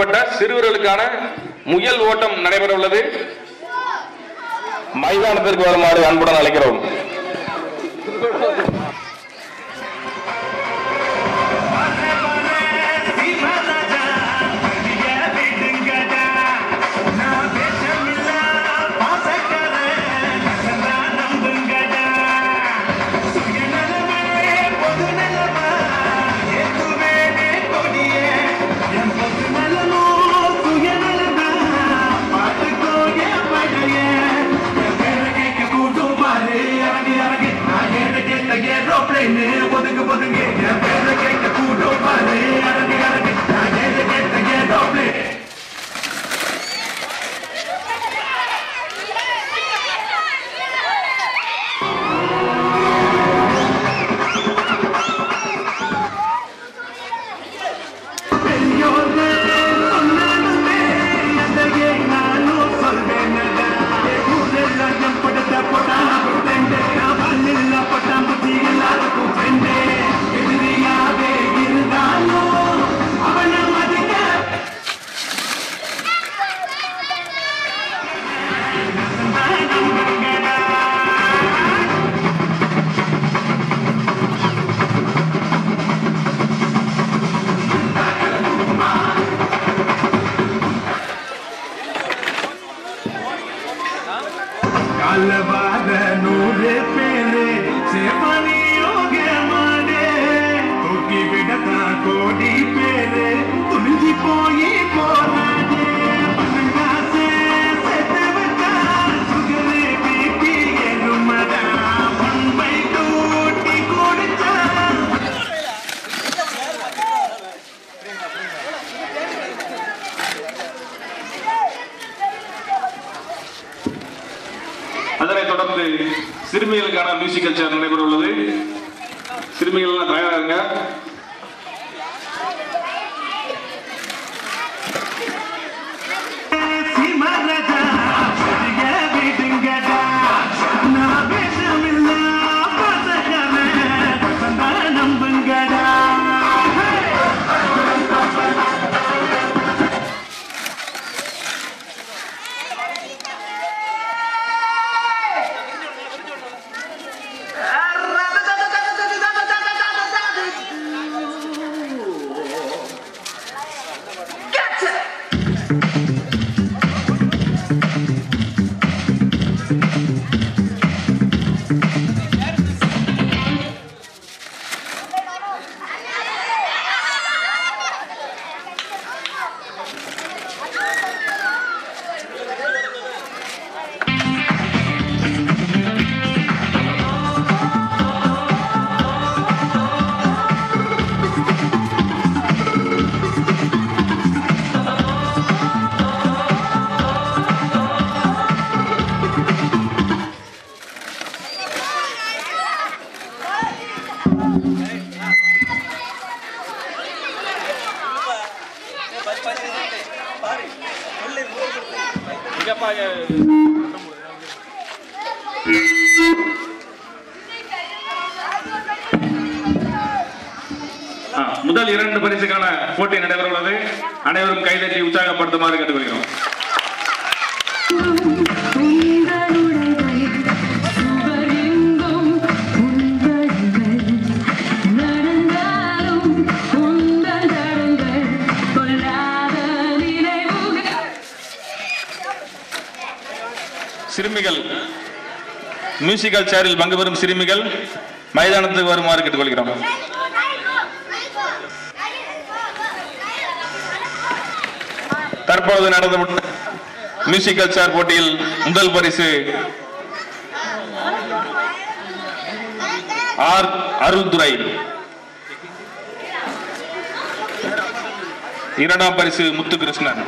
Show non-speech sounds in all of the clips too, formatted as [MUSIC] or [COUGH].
ஒதுக்கப்பட்ட சிறுவர்களுக்கான முயல் ஓட்டம் நடைபெற உள்ளது மைதானத்திற்கு வருமாறு அன்புடன் அழைக்கிறோம். சிறுமிகளுக்கான மியூசிக்கல் சேர் நடைபெற உள்ளது. சிறுமிகள்லாம் தயாராக இருங்க. சிறுமிகள் மியூசிக்கல் சேரில் பங்கு பெறும் சிறுமிகள் மைதானத்துக்கு வருமாறு கேட்டுக்கொள்கிறோம். தற்பொழுது நடந்த முடிந்த மியூசிக்கல் சேர் போட்டியில் முதல் பரிசு ஆர் அருள்துறை. இரண்டாம் பரிசு முத்துகிருஷ்ணன்.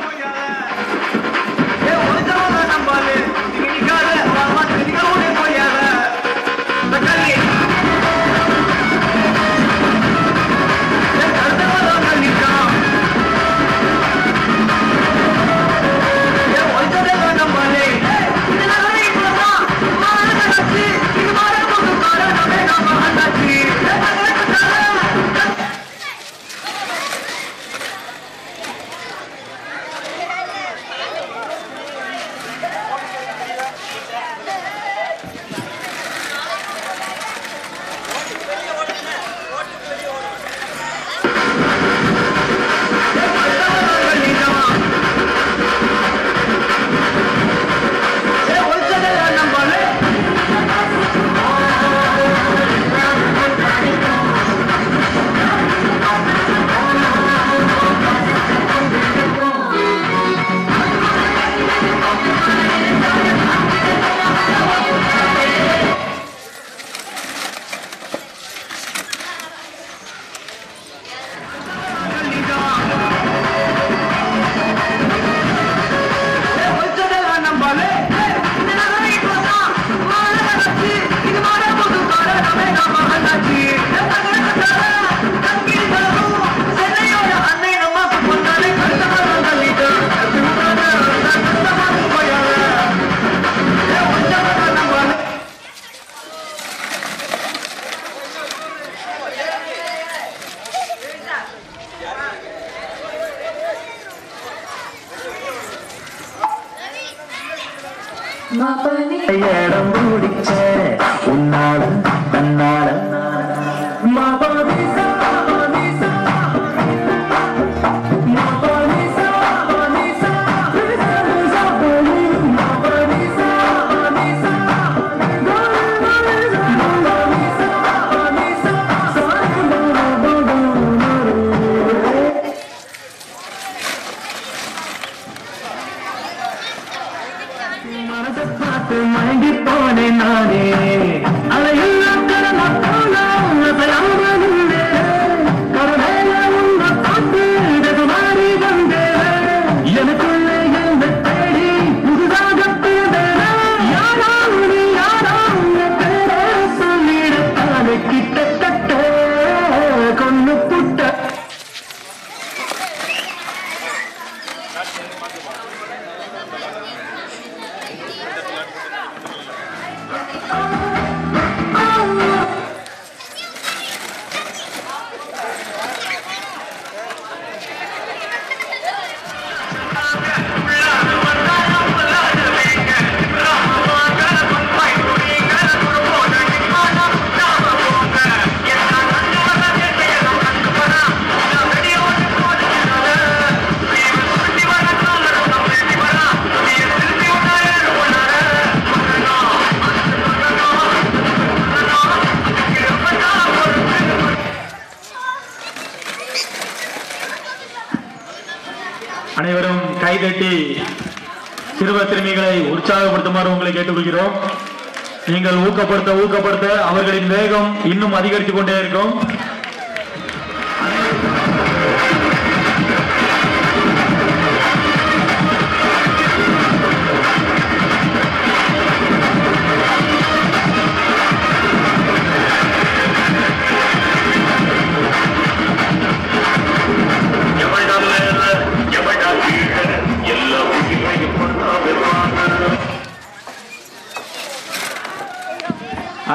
ஊக்கப்படுத்த ஊக்கப்படுத்த அவர்களின் வேகம் இன்னும் அதிகரித்துக் கொண்டே இருக்கும்.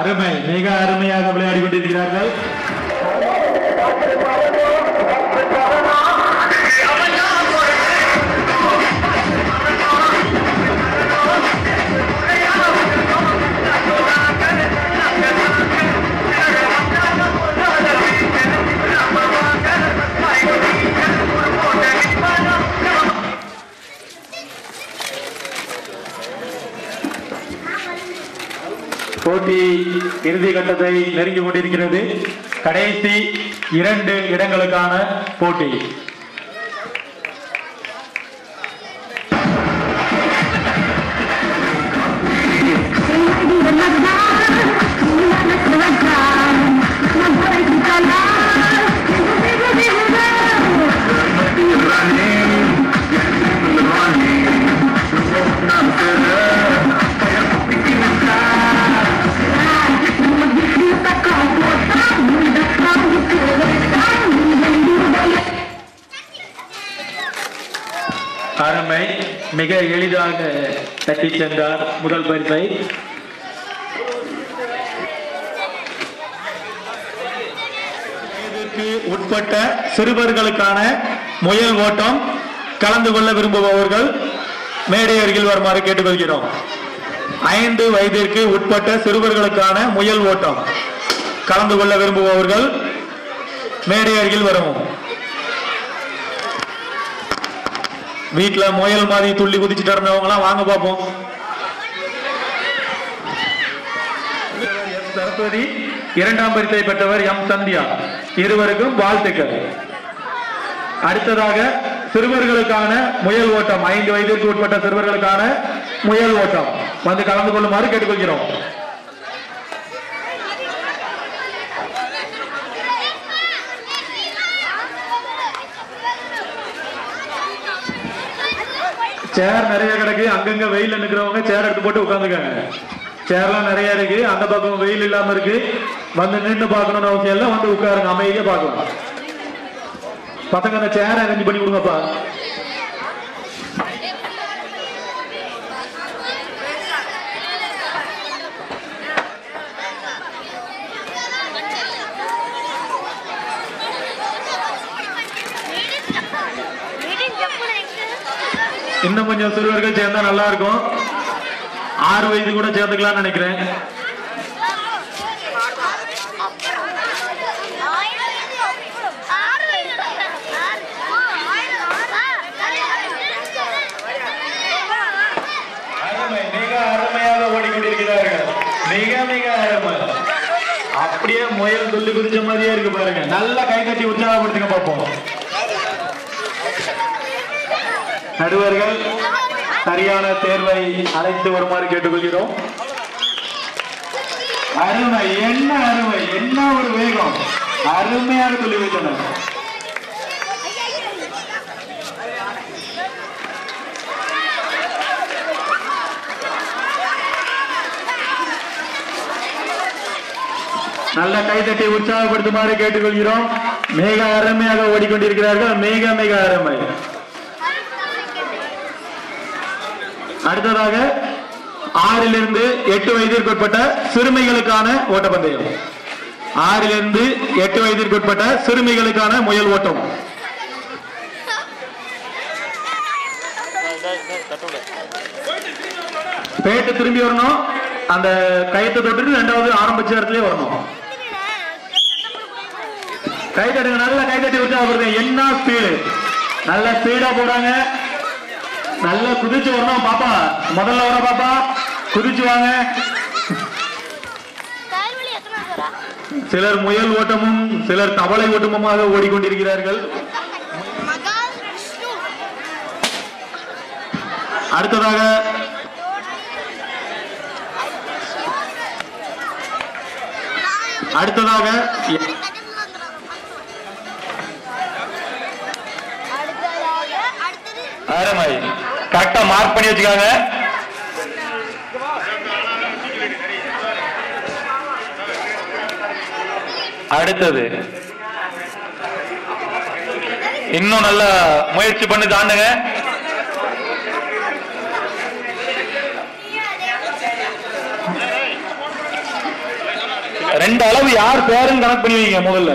அருமை மிக அருமையாக விளையாடி கொண்டிருக்கிறார்கள். இறுதி கட்டத்தை நெருங்கி கொண்டிருக்கிறது. கடைசி இரண்டு இடங்களுக்கான போட்டி. எளிதாக தட்டிச் சென்றார் முதல் பரிசை. உட்பட்ட சிறுவர்களுக்கான முயல் ஓட்டம் கலந்து கொள்ள விரும்புபவர்கள் மேடை அருகில் வருமாறு கேட்டுக்கொள்கிறோம். ஐந்து வயதிற்கு உட்பட்ட சிறுவர்களுக்கான முயல் ஓட்டம் கலந்து கொள்ள விரும்புபவர்கள் மேடை அருகில் வரவும். வீட்டுல முயல் மாதிரி துள்ளி குதிச்சுட்டு இருந்தவங்க எல்லாம் வாங்க பார்ப்போம் சரஸ்வதி இரண்டாம் பரிசை பெற்றவர் எம் சந்தியா. இருவருக்கும் வாழ்த்துக்கள். அடுத்ததாக சிறுவர்களுக்கான முயல் ஓட்டம் ஐந்து வயதிற்கு உட்பட்ட சிறுவர்களுக்கான முயல் ஓட்டம். வந்து கலந்து கொள்ளுமாறு கேட்டுக்கொள்கிறோம். சேர் நிறைய கிடக்கு. அங்கங்க வெயில் நிக்கிறவங்க சேர் எடுத்து போட்டு உட்காந்துக்காங்க சேர்லாம் நிறைய இருக்கு. அந்த பக்கம் வெயில் இல்லாம இருக்கு. வந்து நின்று பார்க்கணும்னு அவசியம் இல்லை. வந்து உட்காருங்க. அமைதியா பார்க்கலாம். பசங்க அந்த சேர் அரேஞ்ச் பண்ணி கொடுங்கப்பா. இன்னும் கொஞ்சம் சிறுவர்கள் சேர்ந்தா நல்லா இருக்கும் ஆறு வயது கூட சேர்த்துக்கலாம்னு நினைக்கிறேன். அருமை மிக அருமையாக ஓடிக்கொண்டிருக்கிறார்கள். மிக மிக அருமை. அப்படியே முயல் துள்ளி குதிச்ச மாதிரியே இருக்கு பாருங்க. நல்லா கை கட்டி உற்சாகப்படுத்துங்க பார்ப்போம் நடுவர்கள் சரியான தேர்வை அழைத்து வருமாறு கேட்டுக்கொள்கிறோம். அருமை என்ன அருமை என்ன ஒரு வேகம். அருமையாக சொல்லி வைத்தனர் நல்ல கைதட்டை உற்சாகப்படுத்துமாறு கேட்டுக்கொள்கிறோம். மிக அருமையாக ஓடிக்கொண்டிருக்கிறார்கள். மிக மிக அருமை. அடுத்ததாக ஆறிலிருந்து எட்டு வயதிற்குட்பட்ட சிறுமிகளுக்கான ஓட்டப்பந்தயம். ஆறிலிருந்து எட்டு வயதிற்குட்பட்ட சிறுமிகளுக்கான முயல் ஓட்டம். பேட்டு திரும்பி வரணும். அந்த கயத்தை தொட்டுட்டு ரெண்டாவது ஆரம்பிச்ச இடத்துலயே வரணும். கை தட்டுங்க நல்ல கை தட்டி உற்சாகப்படுத்துங்க என்ன ஸ்பீடு நல்ல ஸ்பீடா போறாங்க. நல்லா குதிச்சு வரணும் பாப்பா. முதல்ல வர பாப்பா. குதிச்சு வாங்க. சிலர் முயல் ஓட்டமும் சிலர் தவளை ஓட்டமுமாக ஓடிக்கொண்டிருக்கிறார்கள். அடுத்ததாக அடுத்ததாக அருமை கரெக்டா மார்க் பண்ணி வச்சுக்காங்க. அடுத்தது. இன்னும் நல்ல முயற்சி பண்ணி தாண்டுங்க. ரெண்டு அளவு யார் பேருன்னு கணக்கு பண்ணுவீங்க முதல்ல.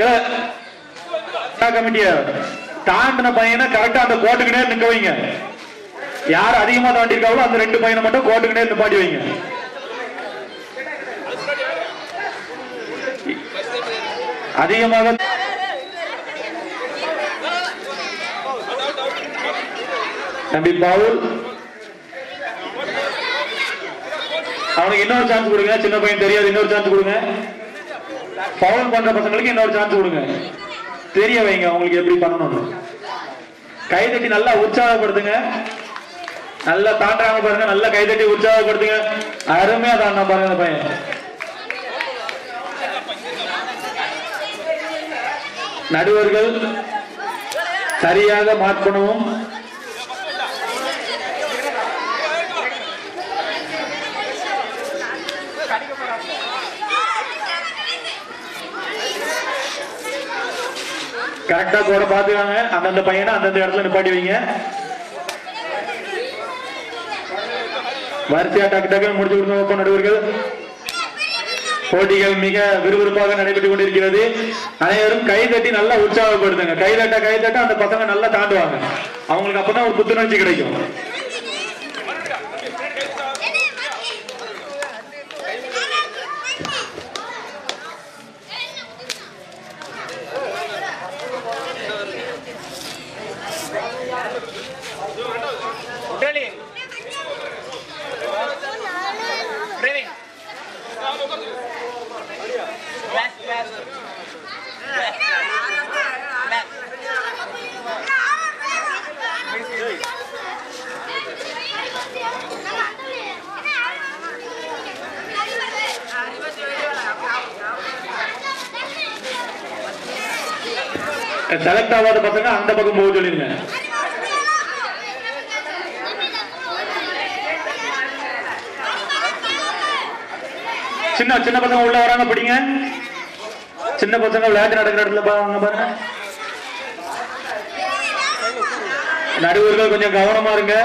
முதல்ல கமிட்டிய தாண்டின பையனை கரெக்டா அந்த கோட்டுக்கு நேர் நிக்க வைங்க. யார் அதிகமா தாண்டிருக்காங்களோ அந்த ரெண்டு பையனை மட்டும் கோட்டுக்கு நேர் நிப்பாட்டி வைங்க. அதிகமாக தம்பி பவுல். அவனுக்கு இன்னொரு சான்ஸ் கொடுங்க. சின்ன பையன் தெரியாது இன்னொரு சான்ஸ் கொடுங்க. பவுல் பண்ற பசங்களுக்கு இன்னொரு சான்ஸ் கொடுங்க. தெரிய வைங்க உங்களுக்கு எப்படி பண்ணணும் கைதட்டி நல்லா உற்சாகப்படுத்துங்க. நல்லா தாண்டாம பாருங்க நல்லா கைதட்டி உற்சாகப்படுத்துங்க. அருமையா தாண்டா பாருங்க பையன். நடுவர்கள் சரியாக மார்க் பண்ணவும். கரெக்டா கூட பாத்துக்காங்க. அந்தந்த பையனை அந்தந்த இடத்துல நிப்பாட்டி வைங்க. வரிசையா டக்கு டக்கு முடிச்சு கொடுங்க ஒப்ப நடுவர்கள். போட்டிகள் மிக விறுவிறுப்பாக நடைபெற்றுக் கொண்டிருக்கிறது. அனைவரும் கை தட்டி நல்லா உற்சாகப்படுத்துங்க. கை தட்ட கை தட்ட அந்த பசங்க நல்லா தாண்டுவாங்க. அவங்களுக்கு அப்பதான் ஒரு புத்துணர்ச்சி கிடைக்கும். செலக்ட் ஆகாத பசங்க அந்த பக்கம் போக சொல்லிருங்க சின்ன சின்ன பசங்க உள்ள வராங்க பிடிங்க. சின்ன பசங்க விளையாட்டு நடக்கிற இடத்துல பாருங்க பாருங்க. நடுவர்கள் கொஞ்சம் கவனமா இருங்க.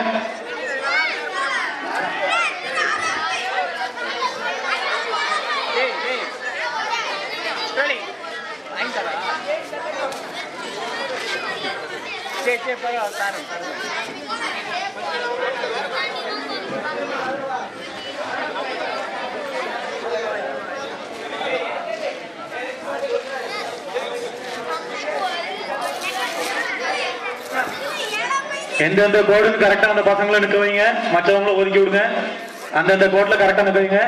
எந்தெந்த கோடுன்னு கரெக்டா அந்த பசங்களை நிற்க வைங்க? மற்றவங்கள ஒதுக்கி விடுங்க. அந்தந்த கோட்ல கரெக்டா நிற்க வைங்க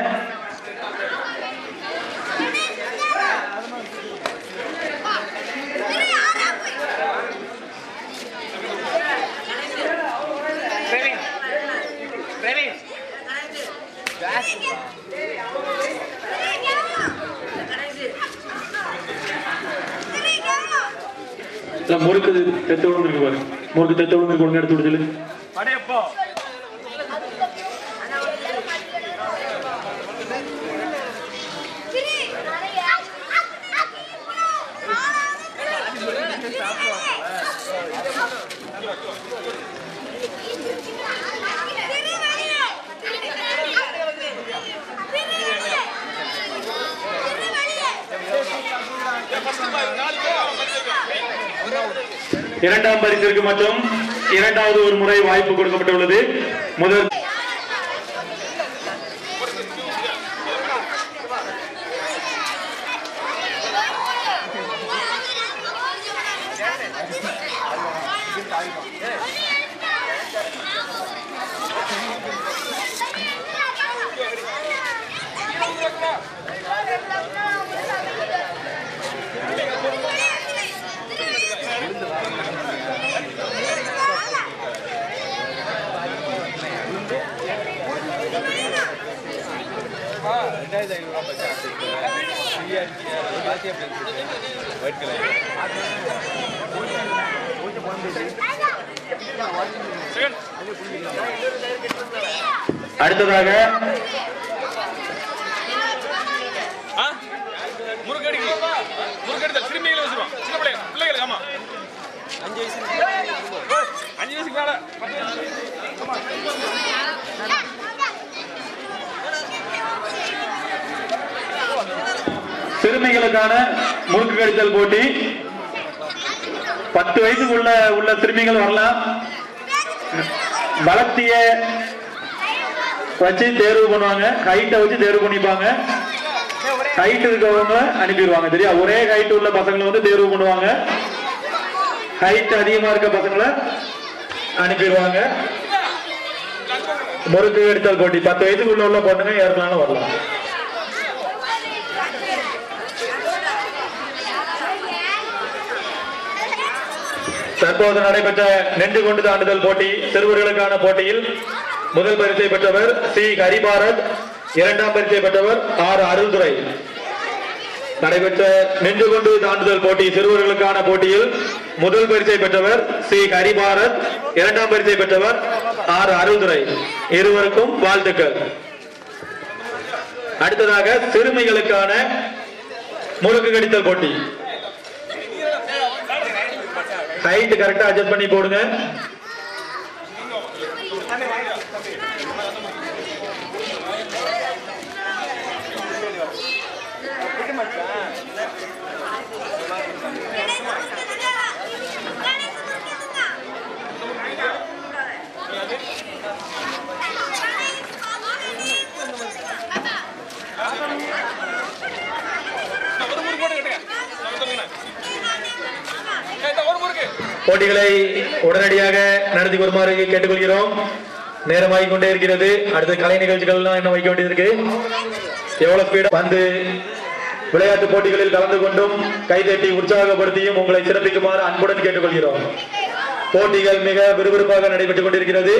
இல்ல முறுக்கு தெத்து விழுந்துருக்கு பாரு முறுக்கு தெத்து விழுந்துருக்கு ஒழுங்கு எடுத்து விடுதல் இரண்டாம் பரிசிற்கு மட்டும் இரண்டாவது ஒரு முறை வாய்ப்பு கொடுக்கப்பட்டுள்ளது. முதல் அடுத்ததாக முறுக்கடிக்கு முறுக்கடித்தல் சிறுமிகளை வச்சிருவோம் சின்ன பிள்ளைங்க பிள்ளைகள் ஆமா. அஞ்சு வயசு அஞ்சு வயசுக்கு மேல பத்து வயசு. சிறுமிகளுக்கான முறுக்கு கடித்தல் போட்டி. பத்து வயசுக்கு உள்ள சிறுமிகள் வரலாம். பலத்திய வச்சு தேர்வு பண்ணுவாங்க. ஹைட்டை வச்சு தேர்வு பண்ணிப்பாங்க. ஹைட் இருக்கவங்க அனுப்பிடுவாங்க சரியா ஒரே ஹைட் உள்ள பசங்களை வந்து தேர்வு பண்ணுவாங்க. ஹைட் அதிகமா இருக்க பசங்களை அனுப்பிடுவாங்க. முறுக்கு எடுத்தல் போட்டி. பத்து வயதுக்குள்ள உள்ள பொண்ணுங்க ஏற்கனவே வரலாம். தற்போது நடைபெற்ற நெண்டு கொண்டு தாண்டுதல் போட்டி சிறுவர்களுக்கான போட்டியில் முதல் பரிசை பெற்றவர் சி. ஹரிபாரத் இரண்டாம் பரிசை பெற்றவர் ஆர். அருள்துறை நடைபெற்ற நின்று கொண்டு தாண்டுதல் போட்டி சிறுவர்களுக்கான போட்டியில் முதல் பரிசை பெற்றவர் சி. ஹரிபாரத் இரண்டாம் பரிசை பெற்றவர் ஆர். அருள்துறை இருவருக்கும் வாழ்த்துக்கள். அடுத்ததாக சிறுமிகளுக்கான முறுக்கு கடித்தல் போட்டி. ஹைட் கரெக்டா அட்ஜஸ்ட் பண்ணி போடுங்க. போட்டிகளை உடனடியாக நடத்தி வருமாறு கேட்டுக்கொள்கிறோம். நேரமாகிக் கொண்டே இருக்கிறது. அடுத்த கலை நிகழ்ச்சிகள் எல்லாம் இன்னும் வைக்க வேண்டியது எவ்வளவு ஸ்பீட் வந்து விளையாட்டு போட்டிகளில் கலந்து கொண்டும் கைதட்டி உற்சாகப்படுத்தியும் உங்களை சிறப்பிக்குமாறு அன்புடன் கேட்டுக்கொள்கிறோம். போட்டிகள் மிக விறுவிறுப்பாக நடைபெற்றுக் கொண்டிருக்கிறது.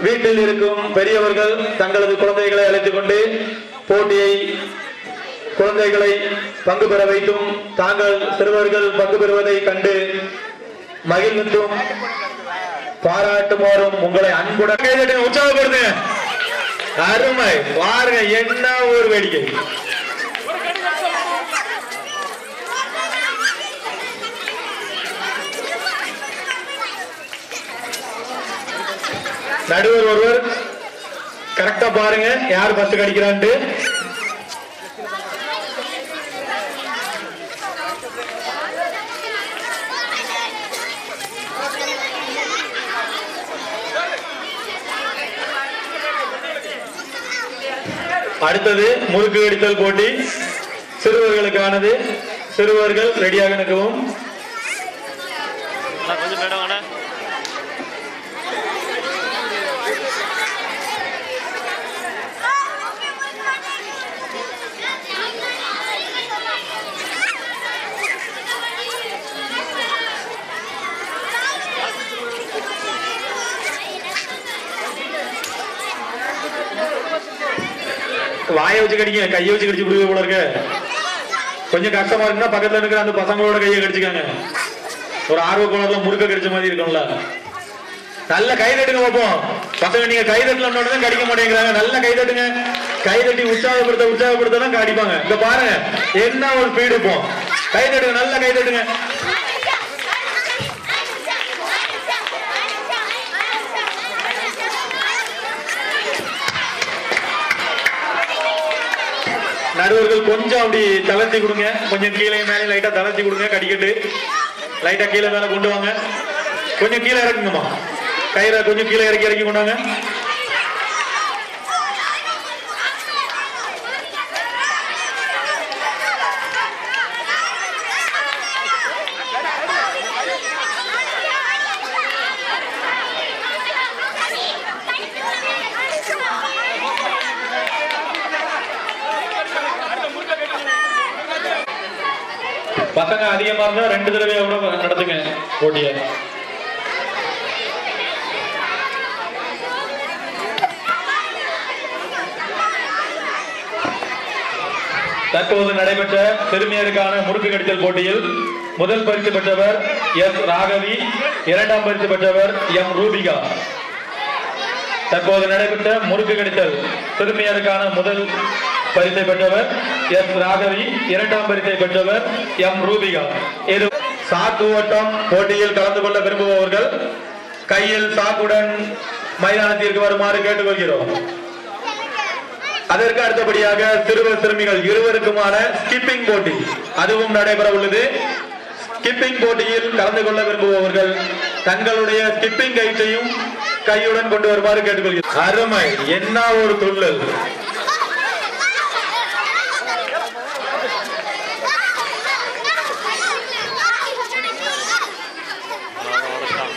வீட்டில் இருக்கும் பெரியவர்கள் தங்களது குழந்தைகளை அழைத்துக் கொண்டு போட்டியை குழந்தைகளை பங்கு பெற வைத்தும் தாங்கள் சிறுவர்கள் பங்கு பெறுவதை கண்டு மகிழ்ந்தும் பாராட்டுமாறும் உங்களை அன்புடன் கைதட்டி அருமை. பாருங்க என்ன ஒரு வேடிக்கை. நடுவர் ஒருவர் கரெக்டா பாருங்க யார் பத்து கடிக்கிறான்ட்டு. அடுத்தது முறுக்கு வெடித்தல் போட்டி. சிறுவர்களுக்கானது. சிறுவர்கள் ரெடியாக நிற்கவும். கொஞ்சம் மேடம் வாயை வச்சு கடிங்க கையை வச்சு கடிச்சு விடுவே போல இருக்க. கொஞ்சம் கஷ்டமா இருக்குன்னா பக்கத்துல இருக்கிற அந்த பசங்களோட கையை கடிச்சுக்காங்க. ஒரு ஆர்வ கோளர்ல முறுக்க கடிச்ச மாதிரி இருக்கும்ல. நல்ல கை தட்டுங்க பார்ப்போம் பசங்க நீங்க கை தட்டலாம் தான் கடிக்க மாட்டேங்கிறாங்க. நல்ல கை தட்டுங்க. கை தட்டி உற்சாகப்படுத்த உற்சாகப்படுத்தலாம் கடிப்பாங்க. இந்த பாருங்க என்ன ஒரு ஸ்பீடு இருப்போம் கை தட்டுங்க நல்ல கை தட்டுங்க. நடுவர்கள் கொஞ்சம் அப்படி தளர்த்தி கொடுங்க. கொஞ்சம் கீழே மேலே லைட்டா தளர்த்தி கொடுங்க கடிக்கட்டு. லைட்டா கீழே மேல கொண்டு வாங்க. கொஞ்சம் கீழே இறக்குங்கம்மா. கயிறை கொஞ்சம் கீழே இறக்கி இறக்கி கொண்டாங்க பசங்க அதிகமா இருந்தா ரெண்டு தடவை கூட நடத்துங்க போட்டியை. தற்போது நடைபெற்ற பெருமையருக்கான முறுக்கு கடித்தல் போட்டியில் முதல் பரிசு பெற்றவர் எஸ் ராகவி இரண்டாம் பரிசு பெற்றவர் எம் ரூபிகா. தற்போது நடைபெற்ற முறுக்கு கடித்தல் பெருமையருக்கான முதல் பரிசை பெற்றவர் எஸ் ராகவி இரண்டாம் பரிசை பெற்றவர் எம் ரூபிகா. இது சாக்கு ஓட்டம் போட்டியில் கலந்து கொள்ள விரும்புபவர்கள் கையில் சாக்குடன் மைதானத்திற்கு வருமாறு கேட்டுக்கொள்கிறோம். அதற்கு அடுத்தபடியாக சிறுவர் சிறுமிகள் இருவருக்குமான ஸ்கிப்பிங் போட்டி. அதுவும் நடைபெற உள்ளது. ஸ்கிப்பிங் போட்டியில் கலந்து கொள்ள விரும்புபவர்கள் தங்களுடைய ஸ்கிப்பிங் கயிற்றையும் கையுடன் கொண்டு வருமாறு கேட்டுக்கொள்கிறோம். அருமை. என்ன ஒரு துள்ளல்.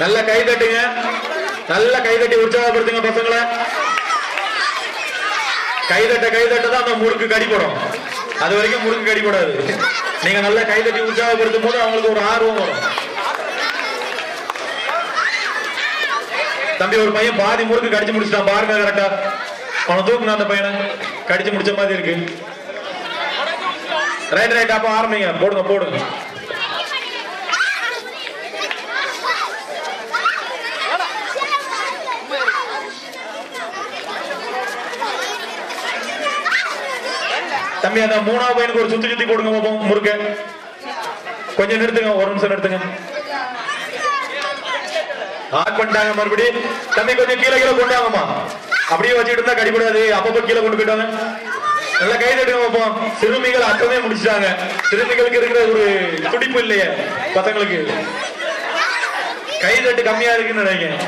நல்ல கை தட்டுங்க. நல்ல கை தட்டி உற்சாகப்படுத்துங்க பசங்களை. கை தட்ட கை தட்ட தான் அந்த முறுக்கு கடிப்படும் அது வரைக்கும் முறுக்கு கடிப்படாது நீங்க நல்லா கை தட்டி உற்சாகப்படுத்தும் போது அவங்களுக்கு ஒரு ஆர்வம் வரும். தம்பி ஒரு பையன் பாதி முறுக்கு கடிச்சு முடிச்சிட்டான். பாருங்க கரெக்டா அவனை தூக்குனா அந்த பையனை கடிச்சு முடிச்ச மாதிரி இருக்கு. ரைட் ரைட் அப்ப ஆரம்பிங்க. போடுங்க போடுங்க. தம்பி அந்த மூணாவது பையனுக்கு ஒரு சுத்தி சுத்தி போடுங்க பாப்போம் முறுக்க. கொஞ்சம் நிறுத்துங்க ஒரு நிமிஷம் நிறுத்துங்க. ஆட் பண்ணிட்டாங்க மறுபடியும் தம்பி கொஞ்சம் கீழே கீழே கொண்டு வாங்கம்மா. அப்படியே வச்சுட்டு இருந்தா கடிபடாது. அப்பப்போ கீழே கொண்டு போயிட்டாங்க நல்லா கை தட்டுங்க பார்ப்போம் சிறுமிகள் அப்பவே முடிச்சிட்டாங்க. சிறுமிகளுக்கு இருக்கிற ஒரு துடிப்பு இல்லையே பசங்களுக்கு. கை தட்டு கம்மியா இருக்குன்னு நினைக்கிறேன்.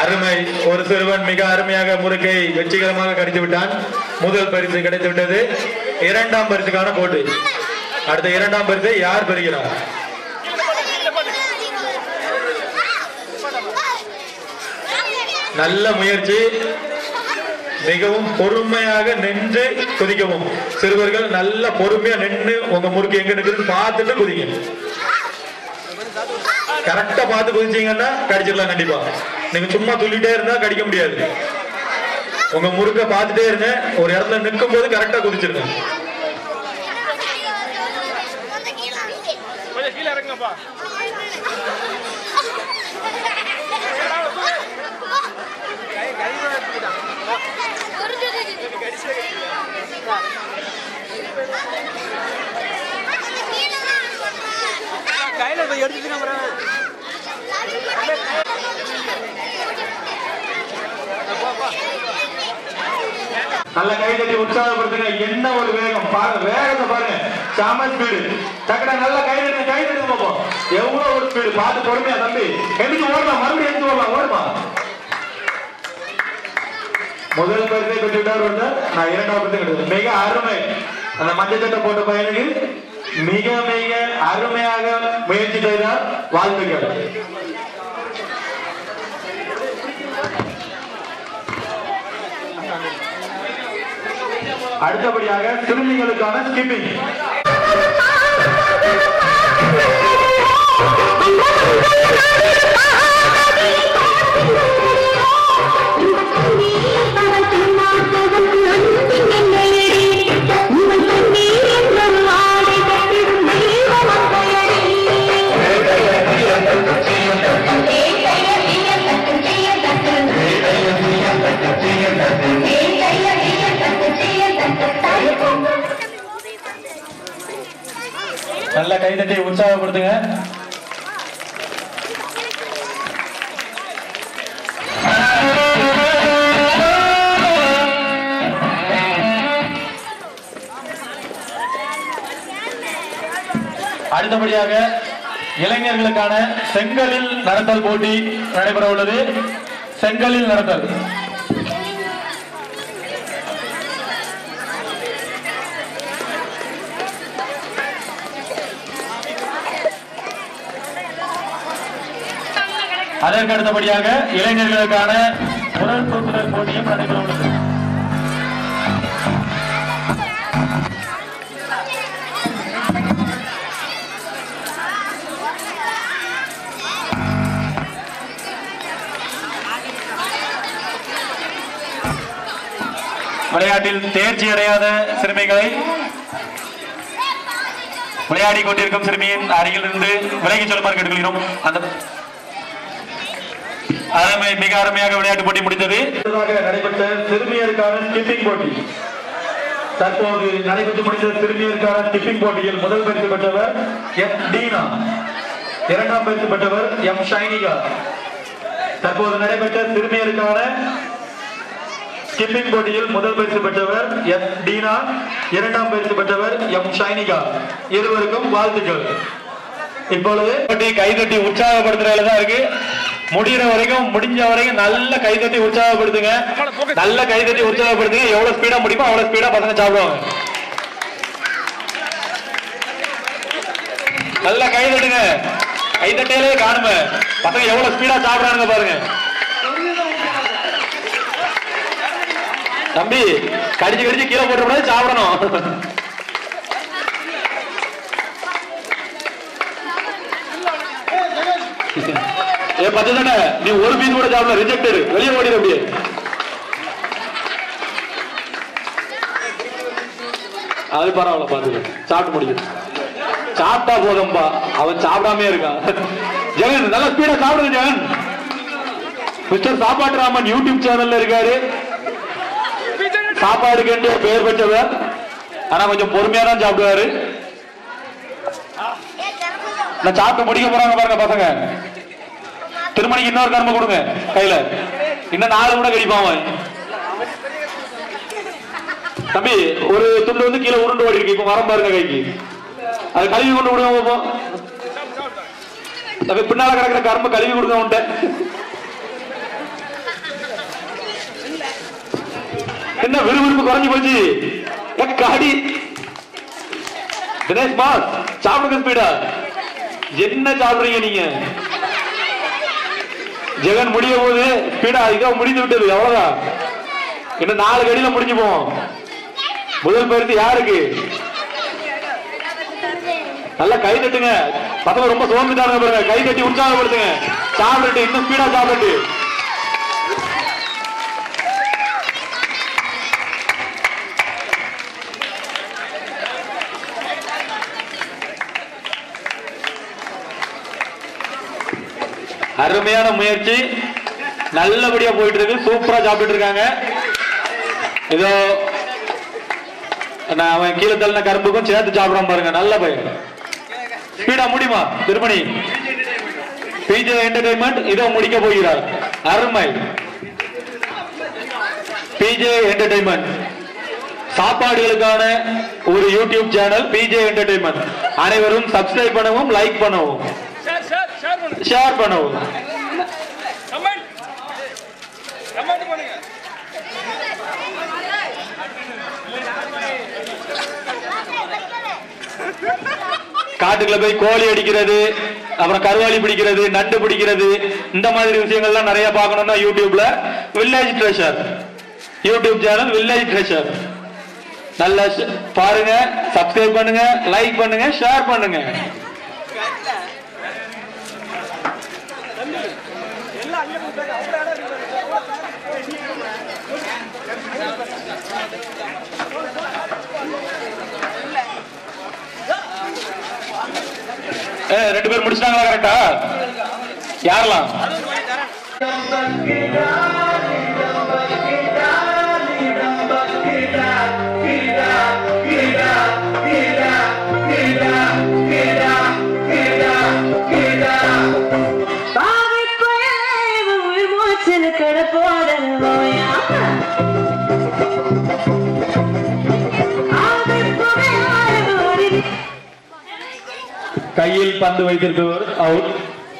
அருமை. ஒரு சிறுவன் மிக அருமையாக முறுக்கை வெற்றிகரமாக கடித்து விட்டான். முதல் பரிசு கிடைத்து விட்டது. இரண்டாம் பரிசுக்கான போட்டி. அடுத்த இரண்டாம் பரிசை யார் பெறுகிறார்? நல்ல முயற்சி. மிகவும் பொறுமையாக நின்று குதிக்கவும். சிறுவர்கள் நல்ல பொறுமையா நின்று உங்க முறுக்கு எங்க நிற்குதுன்னு பார்த்துட்டு குதிங்க. கரெக்டா பார்த்து குதிச்சீங்கன்னா கடிச்சிடலாம் கண்டிப்பா. நீங்க சும்மா துள்ளிட்டே இருந்தா கடிக்க முடியாது. உங்க முறுக்க பார்த்துட்டே இருங்க ஒரு இடத்துல நிற்கும் போது கரெக்டா குதிச்சிருங்க கையில போய் நல்ல கை தட்டி உற்சாகப்படுத்துங்க. என்ன ஒரு வேகம்? பாருங்க வேகத்தை பாருங்க. செம ஸ்பீடு டக்குடா நல்ல கை தட்டி கை தட்டி பார்ப்போம் எவ்வளவு ஒரு ஸ்பீடு பார்த்து பொறுமையா தம்பி. எதுக்கு ஓடலாம் மறுபடியும் எதுக்கு ஓடலாம் ஓடுமா? முதல் பரிசை பெற்றுவிட்டார் வந்து நான் இரண்டாவது பரிசை கிடையாது மிக அருமை. அந்த மஞ்சள் சட்டை போட்ட பையனுக்கு மிக மிக அருமையாக முயற்சி செய்தார் வாழ்த்துக்கள். அடுத்தபடியாக சிறுமிகளுக்கான ஸ்கிப்பிங் Thank you. செங்கலில் நடத்தல் போட்டி நடைபெற உள்ளது. செங்கலில் நடத்தல். அதற்கு அடுத்தபடியாக இளைஞர்களுக்கான உடல் தூக்குதல் போட்டியும் நடைபெற உள்ளது. விளையாட்டில் தேர்ச்சி அடையாத சிறுமிகளை விளையாடி கொண்டிருக்கும் சிறுமியின் அருகில் இருந்து விலகி சொல்லுமாறு கேட்டுக்கொள்கிறோம் அந்த அருமை மிக அருமையாக விளையாட்டு போட்டி முடிந்தது. நடைபெற்ற சிறுமியருக்கான ஸ்கிப்பிங் போட்டி. தற்போது நடைபெற்று முடிந்த சிறுமியருக்கான ஸ்கிப்பிங் போட்டியில் முதல் பரிசு பெற்றவர் எஸ் டீனா. இரண்டாம் பரிசு பெற்றவர் எம் ஷைனிகா. தற்போது நடைபெற்ற சிறுமியருக்கான ஸ்கிப்பிங் போட்டியில் முதல் பரிசு பெற்றவர் எஸ் டீனா இரண்டாம் பரிசு பெற்றவர் எம் ஷைனிகா. இருவருக்கும் வாழ்த்துக்கள். இப்பொழுது போட்டி கைதட்டி உற்சாகப்படுத்துறதுல தான் இருக்கு. முடிகிற வரைக்கும் முடிஞ்ச வரைக்கும் நல்ல கைதட்டி உற்சாகப்படுத்துங்க. நல்ல கைதட்டி உற்சாகப்படுத்துங்க. எவ்வளவு ஸ்பீடா முடியுமோ அவ்வளவு ஸ்பீடா பசங்க சாப்பிடுவாங்க. நல்ல கைதட்டுங்க கைதட்டையிலே காணுமே பசங்க எவ்வளவு ஸ்பீடா சாப்பிடுறானுங்க பாருங்க. தம்பி கடிச்சு கடிச்சு கீழே போட்டு சாப்பிடணும். ஏ பத்து தானே நீ ஒரு பீஸ் கூட சாப்பிடல ரிஜெக்டட் வெளியே ஓடிடு அப்படியே அது பரவாயில்ல பாத்துக்க சாப்பிட்டு முடியும் சாப்பிட்டா போதும்பா. அவன் சாப்பிடாமே இருக்கான். ஜெகன் நல்லா ஸ்பீடா சாப்பிடுங்க ஜெகன். மிஸ்டர் சாப்பாட்டு ராமன் யூடியூப் சேனல்ல இருக்காரு. சாப்பாடு கேட்டு பெயர் பெற்றவர். ஆனா கொஞ்சம் பொறுமையா தான் சாப்பிடுவாரு. நான் சாப்பிட்டு முடிக்க போறாங்க பாருங்க பசங்க. திருமணிக்கு இன்னொரு கரும்பு கொடுங்க கையில. இன்னும் நாலு கூட கடிப்பான் அவன். தம்பி ஒரு துண்டு வந்து கீழே உருண்டு ஓடி இருக்கு. இப்ப மரம் பாருங்க கைக்கு. அது கழுவி கொண்டு விடுங்க பாப்போம் தம்பி பின்னால கிடக்கிற கரும்பு கழுவி கொடுங்க உன்ட்ட என்ன விறுவிறுப்பு குறைஞ்சு போச்சு? காடி. தினேஷ் மாஸ் சாப்பிடுங்க ஸ்பீடா என்ன சாப்பிடுறீங்க நீங்க? ஜெகன் முடிய போது ஸ்பீடா இதோ முடிந்து விட்டது அவ்வளவுதான். இன்னும் நாலு கடியில முடிஞ்சு போவோம் முதல் பரிசு யாருக்கு? நல்லா கை தட்டுங்க. பசங்க ரொம்ப சோர்ந்துட்டாங்க பாருங்க. கை தட்டி உற்சாகப்படுத்துங்க. சாப்பிட்டு இன்னும் ஸ்பீடா சாப்பிட்டு அருமையான முயற்சி. நல்லபடியா போயிட்டு இருக்கு சூப்பரா சாப்பிட்டு இருக்காங்க இதோ நான் அவன் கீழே தள்ளின கரும்புக்கும் சேர்த்து சாப்பிடாம பாருங்க. நல்ல பையன் ஸ்பீடா முடியுமா திருமணி? பிஜே என்டர்டைன்மெண்ட் இதோ முடிக்க போகிறார். அருமை. பிஜே என்டர்டைன்மெண்ட் சாப்பாடுகளுக்கான ஒரு யூடியூப் சேனல் பிஜே என்டர்டைன்மெண்ட் அனைவரும் சப்ஸ்கிரைப் பண்ணவும் லைக் பண்ணவும். ஷேர் பண்ணவும் காட்டுக்குள்ள போய் கோழி அடிக்கிறது அப்புறம் கருவாளி பிடிக்கிறது நண்டு பிடிக்கிறது இந்த மாதிரி விஷயங்கள்லாம் நிறைய பார்க்கணும்னா யூடியூப்ல village treasure YouTube channel village treasure நல்லா பாருங்க சப்ஸ்கிரைப் பண்ணுங்க லைக் பண்ணுங்க ஷேர் பண்ணுங்க. ரெண்டு பேர் முடிச்சிட்டாங்களா கரெக்டா யாரெல்லாம்? கையில் பந்து வைத்திருப்பவர் அவுட்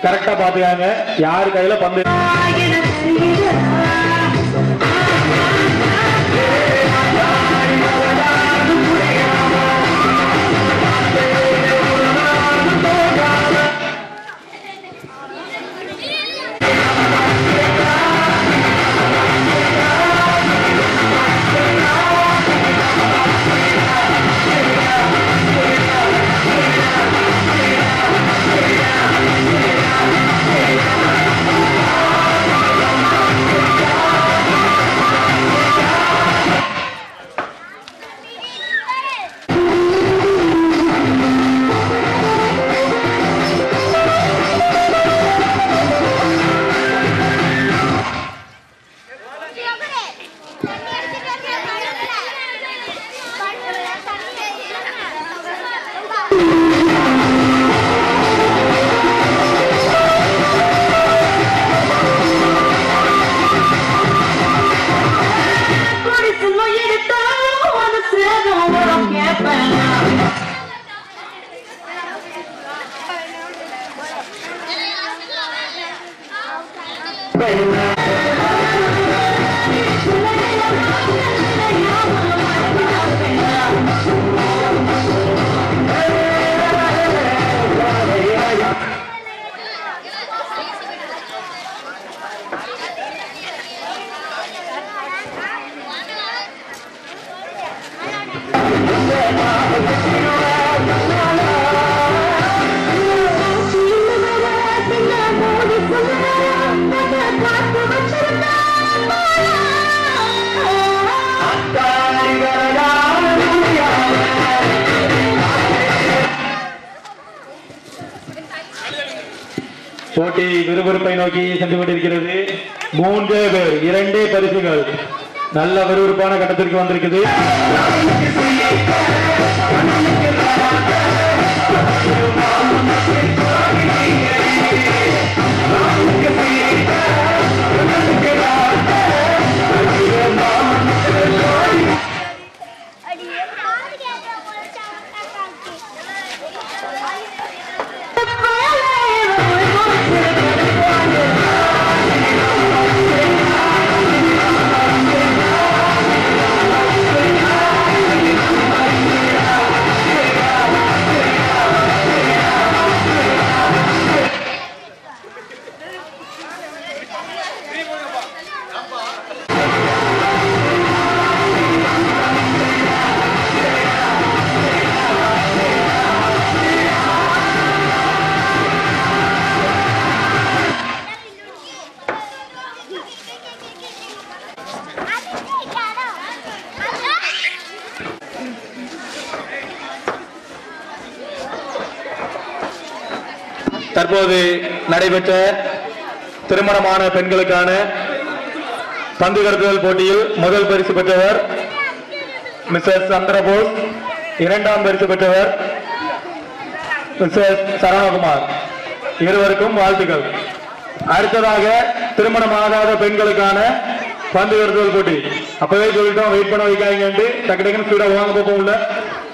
கரெக்டா பாத்துக்காங்க யாரு கையில பந்து விறுவிறுப்பான வந்திருக்குது. நடைபெற்ற திருமணமான பெண்களுக்கான பந்து கடத்துதல் போட்டியில் முதல் பரிசு பெற்றவர் மிஸ்ஸஸ் சந்திரபோஸ் இரண்டாம் பரிசு பெற்றவர் மிஸ்ஸஸ் சரவணகுமார். இருவருக்கும் வாழ்த்துக்கள். அடுத்ததாக திருமணமாகாத பெண்களுக்கான பந்து கடத்துதல் போட்டி. அப்பவே சொல்லிட்டோம் வெயிட் பண்ண வைக்காதீங்கன்ட்டு. டக்கு டக்குன்னு ஸ்பீடா வாங்க போப்போம் உள்ள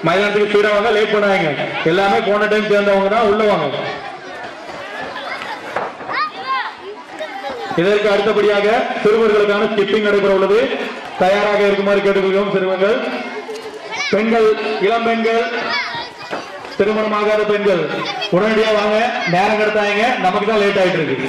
மைதானத்துக்கு ஸ்பீடா வாங்க லேட் பண்ணாங்க எல்லாமே போன டைம் சேர்ந்தவங்க தான் உள்ள வாங்க. இதற்கு அடுத்தபடியாக சிறுவர்களுக்கான ஸ்கிப்பிங் நடைபெற உள்ளது. தயாராக இருக்குமாறு கேட்டுக்கொள்கிறோம் சிறுவர்கள். பெண்கள் இளம் பெண்கள் திருமணமாகாத பெண்கள். உடனடியாக வாங்க நேரம் கடத்தாங்க நமக்கு தான் லேட் ஆயிட்டு இருக்கு.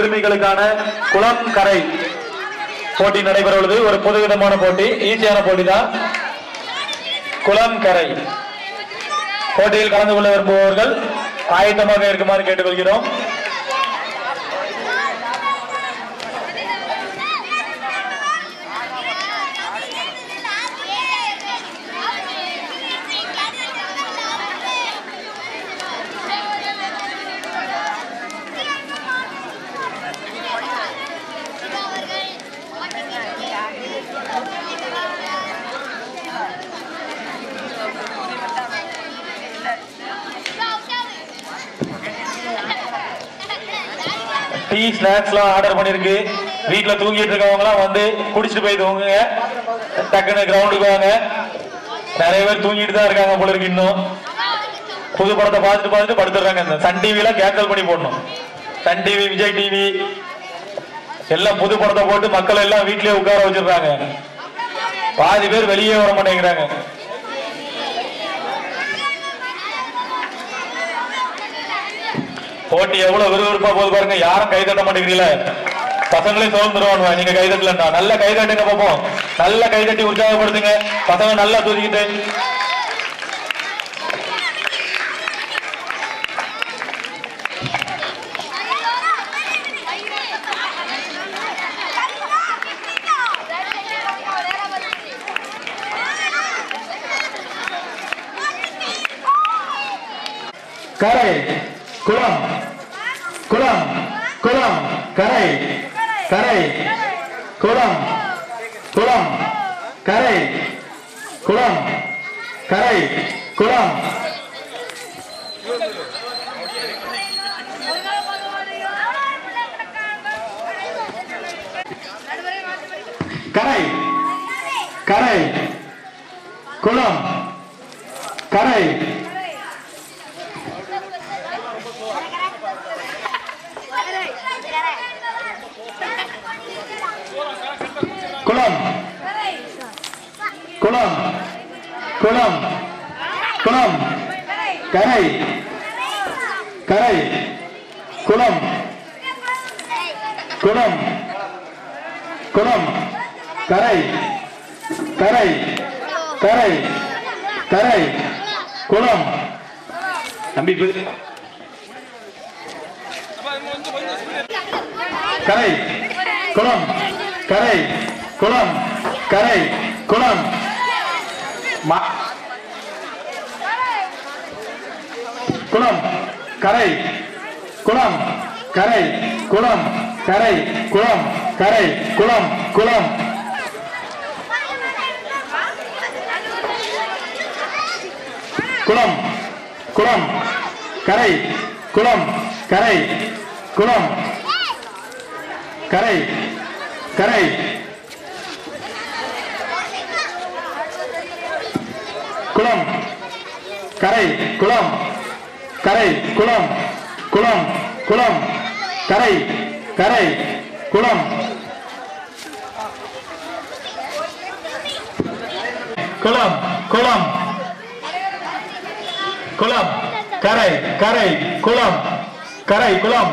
சிறுமிகளுக்கான குளம் கரை போட்டி நடைபெற உள்ளது. ஒரு புதுவிதமான போட்டி ஈஸியான போட்டி தான் குளம் கரை போட்டியில் கலந்து கொள்ள விரும்புபவர்கள் ஆயத்தமாக இருக்குமாறு கேட்டுக்கொள்கிறோம். வீட்டில் தூங்கிட்டு இருக்கவங்களாம் வந்து குடிச்சிட்டு போய் தூங்குங்க. டக்குன்னு கிரவுண்டுக்கு வாங்க. நிறைய பேர் தூங்கிட்டு தான் இருக்காங்க போல இருக்கு இன்னும். புது படத்தை பார்த்துட்டு பார்த்துட்டு படுத்துடுறாங்க இந்த சன் டிவிலாம் கேன்சல் பண்ணி போடணும். சன் டிவி விஜய் டிவி எல்லாம் புது படத்தை போட்டு மக்கள் எல்லாம் வீட்லயே உட்கார வச்சிடுறாங்க. பாதி பேர் வெளியே வர மாட்டேங்கிறாங்க. போட்டி எவ்வளவு விறுவிறுப்பா போகுது பாருங்க. யாரும் கை தட்ட மாட்டேங்கிறீங்களா. பசங்களே சோர்ந்துருவானுவா நீங்க கை தட்டலண்டா. நல்ல கை தட்டுங்க நல்ல கை தட்டி உற்சாகப்படுத்துங்க. பசங்க நல்லா தூக்கிட்டு கரை குளம் குளம் குளம் கரை. கரை குளம் குளம் கரை குளம் கரை குளம். கரை கரை குளம் கரை. குளம். குளம். குளம். குளம். கரை. கரை. குளம். குளம். குளம். கரை. கரை. கரை. கரை. குளம். தம்பி கரை. குளம். கரை. குளம் கரை குளம். மா- குளம் கரை குளம் கரை குளம் கரை குளம் கரை குளம் குளம். குளம் குளம் கரை குளம் கரை குளம். கரை கரை குளம். கரை குளம். கரை குளம். குளம் குளம். கரை கரை குளம். குளம் குளம். குளம். கரை கரை குளம். கரை குளம்.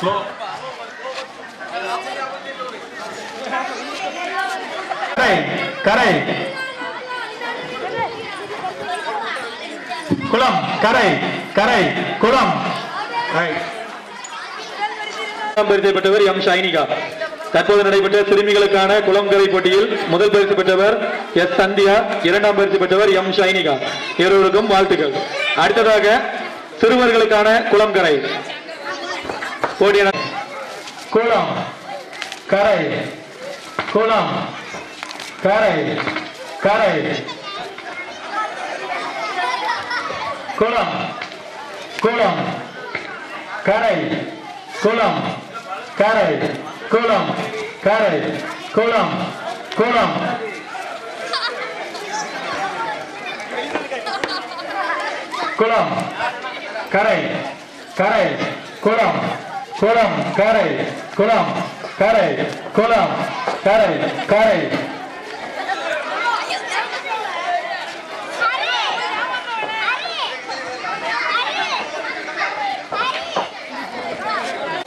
ஸ்லோ கரை. கரை குளம் கரை கரை குளம். பரிசு பெற்றவர் எம் ஷைனிகா. தற்போது நடைபெற்ற சிறுமிகளுக்கான குளம்கரை போட்டியில் முதல் பரிசு பெற்றவர் எஸ் சந்தியா இரண்டாம் பரிசு பெற்றவர் எம் ஷைனிகா. இருவருக்கும் வாழ்த்துக்கள். அடுத்ததாக சிறுவர்களுக்கான குளம்கரை போட்டியான குளம் கரை குளம். கரை கரை குளம் குளம். கரை குளம் கரை குளம் கரை குளம் குளம். குளம் கரை கரை குளம் குளம் கரை குளம் கரை குளம் கரை கரை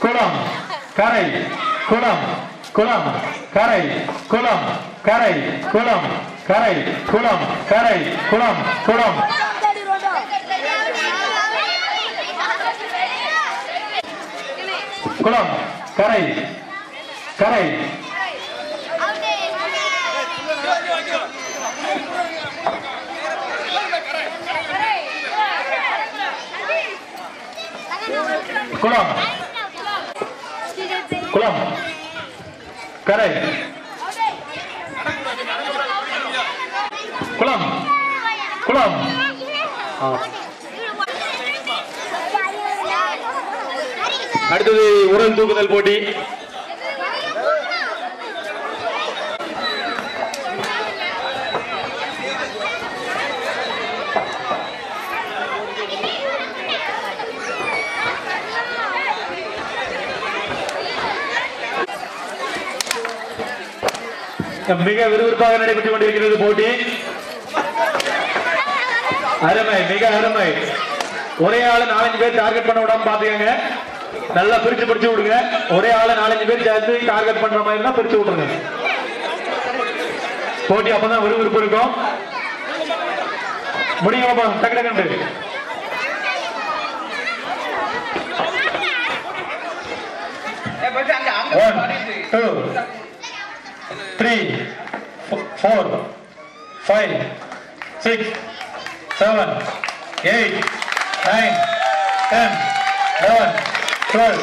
குளம் கரை குளம் குளம் கரை குளம் கரை குளம் கரை குளம் கரை குளம் குளம். குளம் கரை கரை. குளம் குளம். கரை. குளம். குளம். அடுத்தது உடல் தூக்குதல் போட்டி. மிக விறுவிறுப்பாக நடைபெற்றுக் கொண்டிருக்கிறது போட்டி. அருமை மிக அருமை. ஒரே ஆளு நாலஞ்சு பேர் டார்கெட் பண்ண விடாம பாத்துக்கங்க. நல்லா பிரிச்சு பிரிச்சு விடுங்க. ஒரே ஆளு நாலஞ்சு பேர் சேர்த்து டார்கெட் பண்ற மாதிரி இருந்தா பிரிச்சு விட்டுருங்க. போட்டி அப்பதான் விறுவிறுப்பு இருக்கும். முடியுமா டக்கு டக்குன்ட்டு one two three four five six seven eight nine ten eleven twelve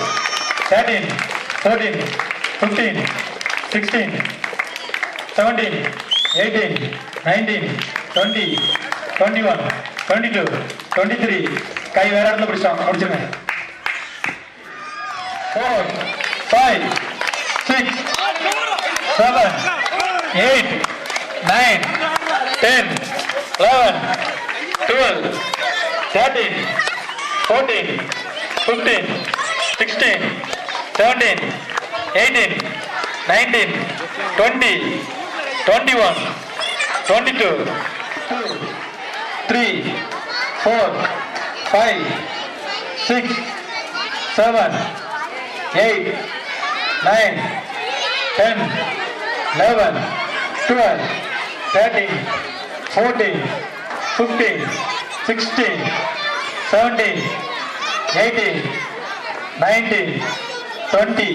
thirteen fourteen fifteen sixteen seventeen eighteen nineteen twenty twenty one twenty two twenty three கை வேற இடத்துல பிடிச்சிட்டாங்க முடிச்சிருங்க four five six seven eight nine ten eleven twelve thirteen fourteen fifteen sixteen seventeen eighteen nineteen twenty twenty one twenty two three four five six seven eight nine ten eleven twelve thirteen fourteen fifteen sixteen seventeen eighteen nineteen twenty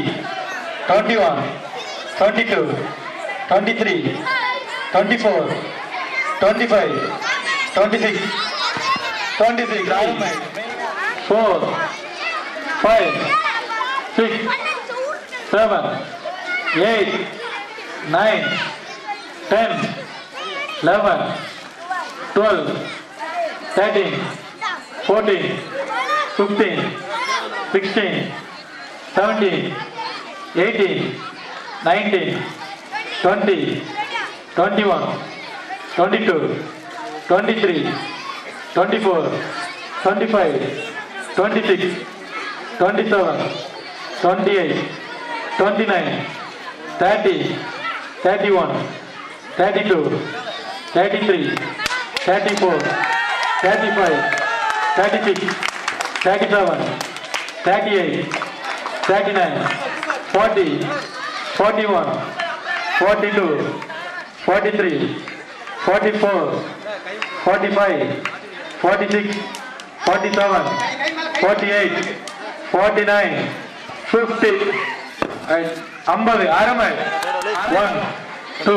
twenty one twenty two twenty three twenty four twenty five twenty six twenty six four five six seven eight nine ten eleven twelve thirteen fourteen fifteen sixteen seventeen eighteen nineteen twenty twenty one twenty two twenty three twenty four twenty five twenty six twenty seven twenty eight twenty nine thirty thirty one thirty two thirty three thirty four thirty five thirty six thirty seven thirty eight thirty nine forty forty one forty two forty three forty four forty five forty six forty seven forty eight forty nine fifty ஐம்பது அருமை one two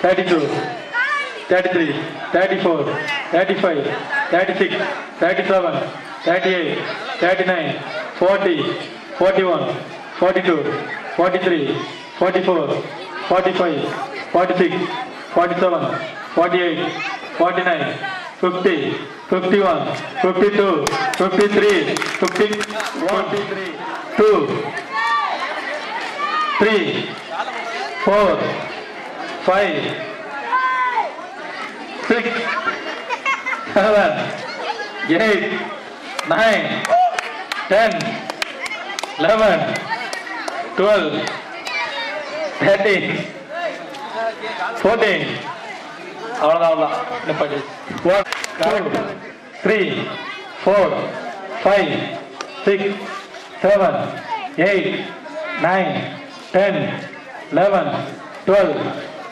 32, 33, 34, 35, 36, 37, 38, 39, 40, 41, 42, 43, 44, 45, 46, 47, 48, 49, 50, 51, 52, 53, 51, 2, 3, 4, five six seven eight nine six seven eight nine ten eleven twelve thirteen fourteen அவ்வளோதான் அவ்வளோதான் நிப்பாட்டி one two three four five six seven eight nine ten eleven twelve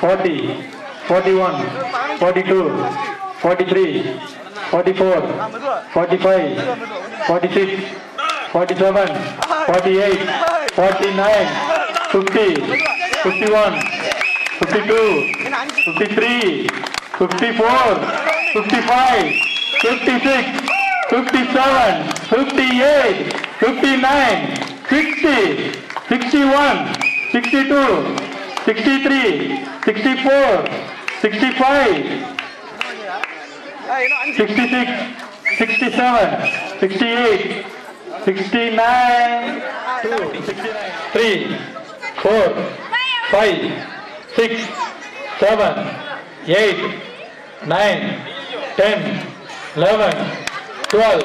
40, 41, 42, 43, 44, 45, 46, 47, 48, 49, 50, 51, 52, 53, 54, 55, 56, 57, 58, 59, 60, 61, 62, 63, 64, 65, 66, 67, 68, 69, 2, 3, 4, 5, 6, 7, 8, 9, 10, 11, 12,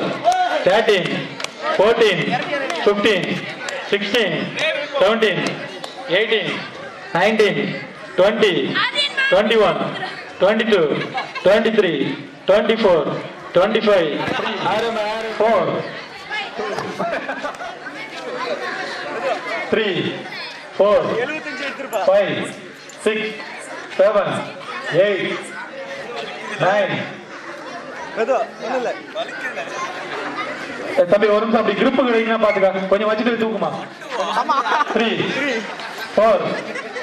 13, 14, 15, 16, 17, 18, nineteen twenty twenty one twenty two twenty three twenty four twenty five four three four five six seven eight nine தம்பி ஒரு நிமிஷம் அப்படி grip கிடைக்குன்னா பாத்துக்க. கொஞ்சம் வச்சுட்டு தூக்குமா? Three four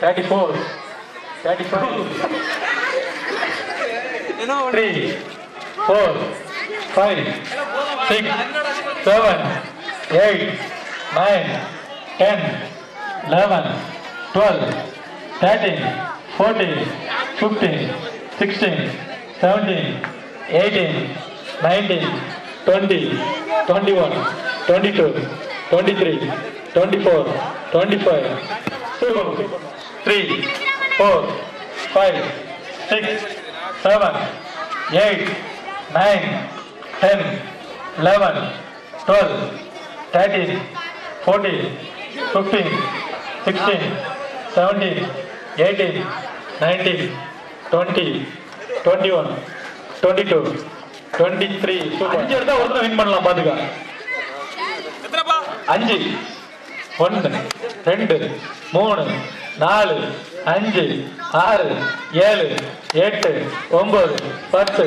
Thirty four thirty five three four five six seven eight nine ten eleven twelve thirteen fourteen fifteen sixteen seventeen eighteen nineteen twenty twenty one twenty two twenty three twenty four twenty five two three four five six seven eight nine ten eleven twelve thirteen fourteen fifteen sixteen seventeen eighteen nineteen twenty twenty one twenty two twenty three அஞ்சு எடுத்தா ஒருத்தர் win பண்ணலாம் பாத்துக்க. அஞ்சு ஒன்று ரெண்டு மூணு நாலு அஞ்சு ஆறு ஏழு எட்டு ஒன்பது பத்து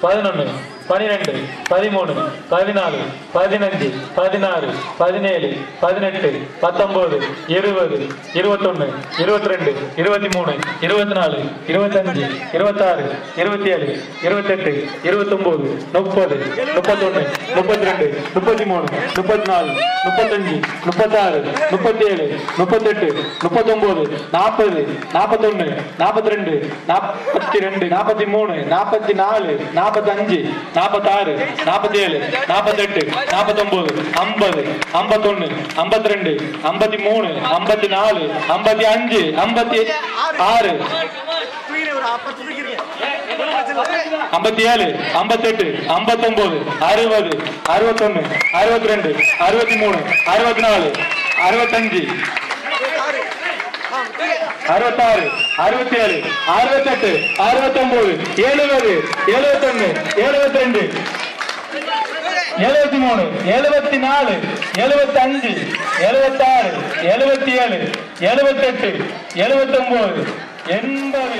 பதினொன்று பனிரெண்டு பதிமூணு பதினாலு பதினஞ்சு பதினாறு பதினேழு பதினெட்டு பத்தொன்பது இருபது இருபத்தொன்னு இருபத்தி ரெண்டு இருபத்தி மூணு இருபத்தி நாலு இருபத்தஞ்சு இருபத்தாறு இருபத்தி ஏழு இருபத்தெட்டு இருபத்தொன்பது முப்பது முப்பத்தொன்னு முப்பத்தி ரெண்டு முப்பத்தி மூணு முப்பத்தி நாலு முப்பத்தஞ்சு முப்பத்தாறு முப்பத்தி ஏழு முப்பத்தெட்டு முப்பத்தொன்பது நாற்பது நாற்பத்தொன்னு நாற்பத்தி ரெண்டு நாற்பத்தி ரெண்டு நாற்பத்தி மூணு நாற்பத்தி நாலு நாற்பத்தஞ்சு நாற்பத்தாறு நாற்பத்தி ஏழு நாற்பத்தெட்டு நாற்பத்தொம்போது ஐம்பது ஐம்பத்தொன்னு ஐம்பத்தி ரெண்டு ஐம்பத்தி மூணு ஐம்பத்தி நாலு ஐம்பத்தி அஞ்சு ஐம்பத்தி ஆறு. ஐம்பத்தி ஏழு ஐம்பத்தெட்டு ஐம்பத்தொன்பது அறுபது அறுபத்தொன்னு அறுபத்தி ரெண்டு அறுபத்தி மூணு அறுபத்தி நாலு அறுபத்தஞ்சு. அறுபத்தாறு அறுபத்தி ஏழு அறுபத்தெட்டு அறுபத்தொன்பது எழுபது எழுபத்தொன்னு எழுபத்தி ரெண்டு எழுபத்தி மூணு எழுபத்தி நாலு எழுபத்தி அஞ்சு எழுபத்தாறு எழுபத்தி ஏழு எழுபத்தெட்டு எழுபத்தி ஒன்பது எண்பது.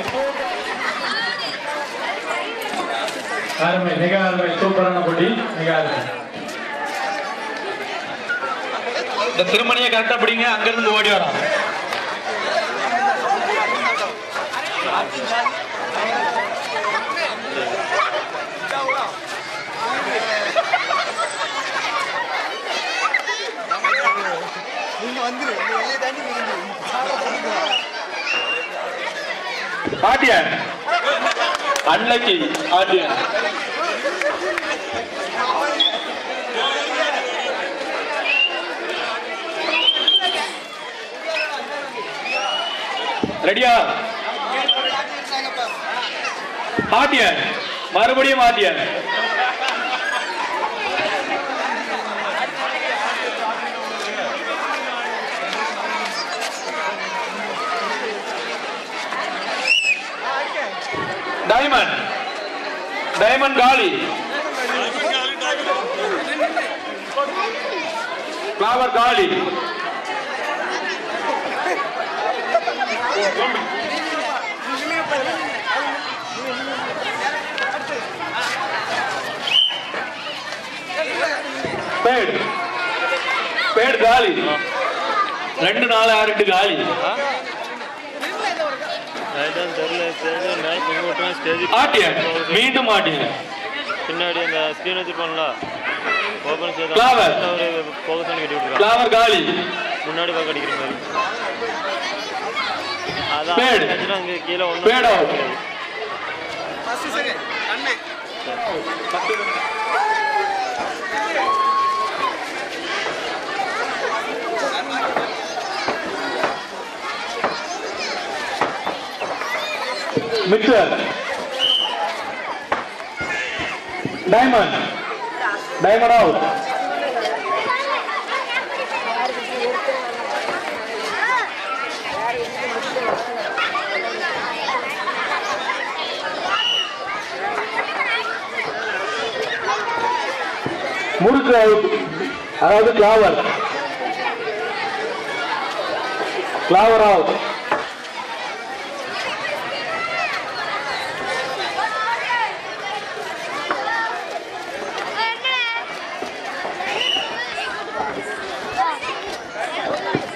அருமை மிக அருமை சூப்பரான போட்டி மிக அருமை. இந்த திருமணியை கரெக்டா பிடிங்க அங்கிருந்து ஓடி வரோம் பாட்டியன் அன்னைக்கு ஆட்டியன் ரெடியா? ஆட்டியன் மறுபடியும் ஆட்டியன் டைமண்ட். டைமண்ட் காலி. ஃப்ளவர் காலி. పేడ్ పేడ్ గాలి రెండు నాలుగు ఆరు ఇంటి గాలి ஆட்டியன் மீண்டும் ஆட்டியன் பின்னாடி அந்த ஸ்கிரீன் வச்சிருப்பான்ல ஓபன் செய்த ஃப்ளவர் போகஸ் பண்ணி கட்டி விட்டுருக்கான் ஃப்ளவர் காலி. முன்னாடி பக்கம் அடிக்கிற மாதிரி அதான் அங்கே அங்க கீழ ஒன்னு பேட். அவுட் கண்ணு 10 மிட்லர் டைமண்ட் டைமண்ட் அவுட் முறுக்கு அவுட் அதாவது கிளாவர் கிளாவர் அவுட்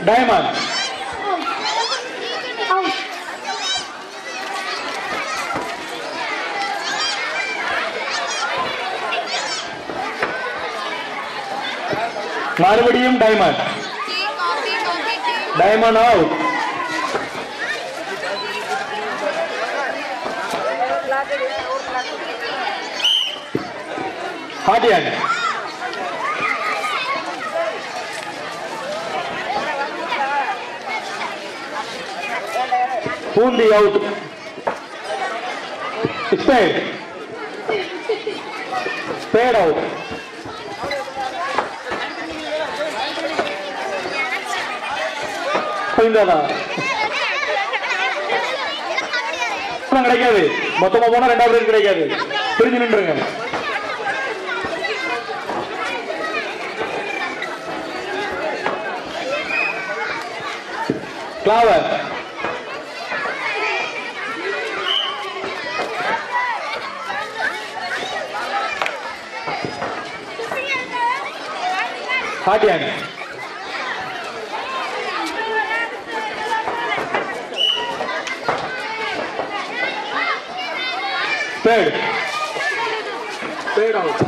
diamond. மறுபடியும் டைமண்ட் டைமண்ட் அவுட் ஹார்டியன் பூந்தி அவுட் ஸ்பேட் ஸ்பேட் அவுட் புரிந்ததா கிடைக்காது. மொத்தமா போனா ரெண்டாவது கிடைக்காது. பிரிஞ்சு நின்றுங்க ஃப்ளவர் ஹாட்டியாங்க Third. Third out.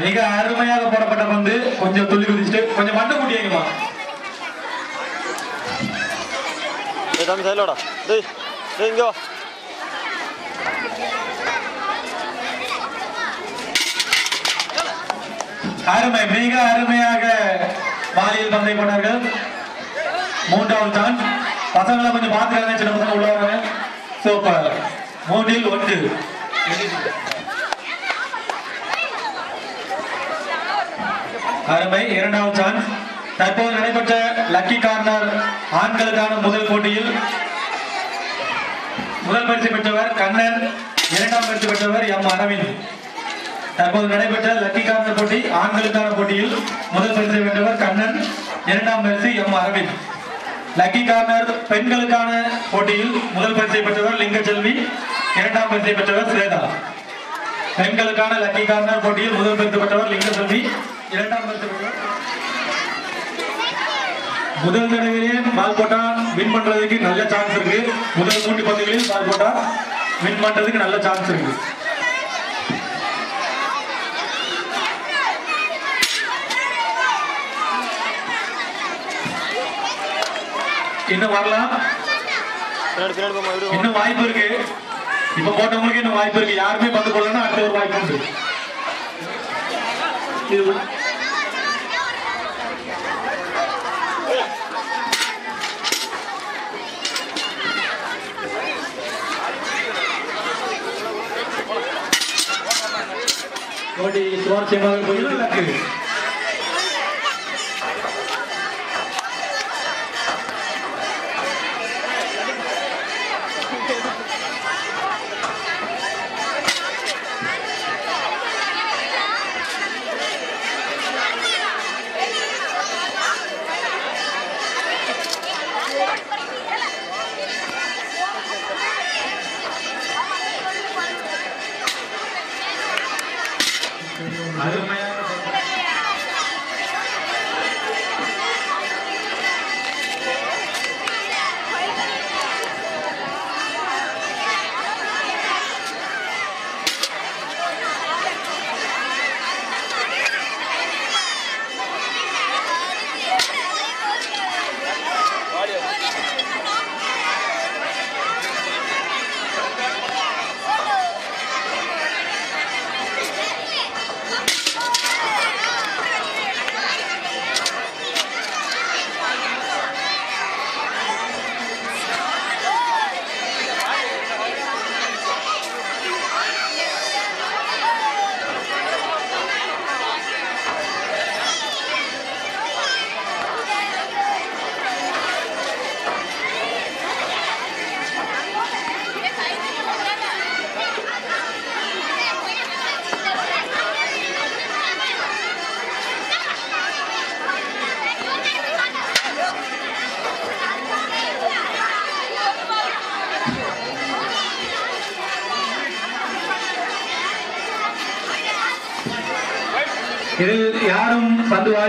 மிக அருமையாக போடப்பட்ட பந்து. கொஞ்சம் துள்ளி குதிச்சுட்டு கொஞ்சம் மண்ணு கூட்டியங்கம்மா சைலோடா டேய் டேய். இங்க வா அருமை மிக அருமையாக பாலியல் பந்தை போனார்கள் மூன்றாவது தான் பசங்களை கொஞ்சம் பார்த்துக்காங்க சின்ன பசங்க உள்ளவங்க சூப்பர் மூன்றில் ஒன்று. அருமை இரண்டாவது சான்ஸ் தற்போது நடைபெற்ற லக்கி கார்னர் ஆண்களுக்கான முதல் போட்டியில் முதல் பரிசு பெற்றவர் கண்ணன் இரண்டாம் பரிசு பெற்றவர் எம் அரவிந்த். தற்போது நடைபெற்ற லக்கி கார்னர் போட்டி ஆண்களுக்கான போட்டியில் முதல் பரிசை பெற்றவர் கண்ணன் இரண்டாம் பரிசு எம் அரவிந்த். லக்கி கார்னர் பெண்களுக்கான போட்டியில் முதல் பரிசை பெற்றவர் லிங்கச்செல்வி இரண்டாம் பரிசை பெற்றவர் ஸ்வேதா. பெண்களுக்கான லக்கி கார்னர் போட்டியில் முதல் பரிசு பெற்றவர் லிங்கச்செல்வி இரண்டாம் பரிசு பெற்றவர் முதல் தடவையிலே பால் போட்டா வின் பண்றதுக்கு நல்ல சான்ஸ் இருக்கு. முதல் மூன்று பந்துகளில் பால் போட்டா வின் பண்றதுக்கு நல்ல சான்ஸ் இருக்கு. இன்னும் வரலாம். இன்னும் வாய்ப்பு இருக்கு. இப்ப போட்டவங்களுக்கு இன்னும் வாய்ப்பு இருக்கு. யாருமே பந்து போடலன்னா அடுத்த ஒரு வாய்ப்பு உண்டு. கோடி சுவாரஸ்யமாக போயிடும்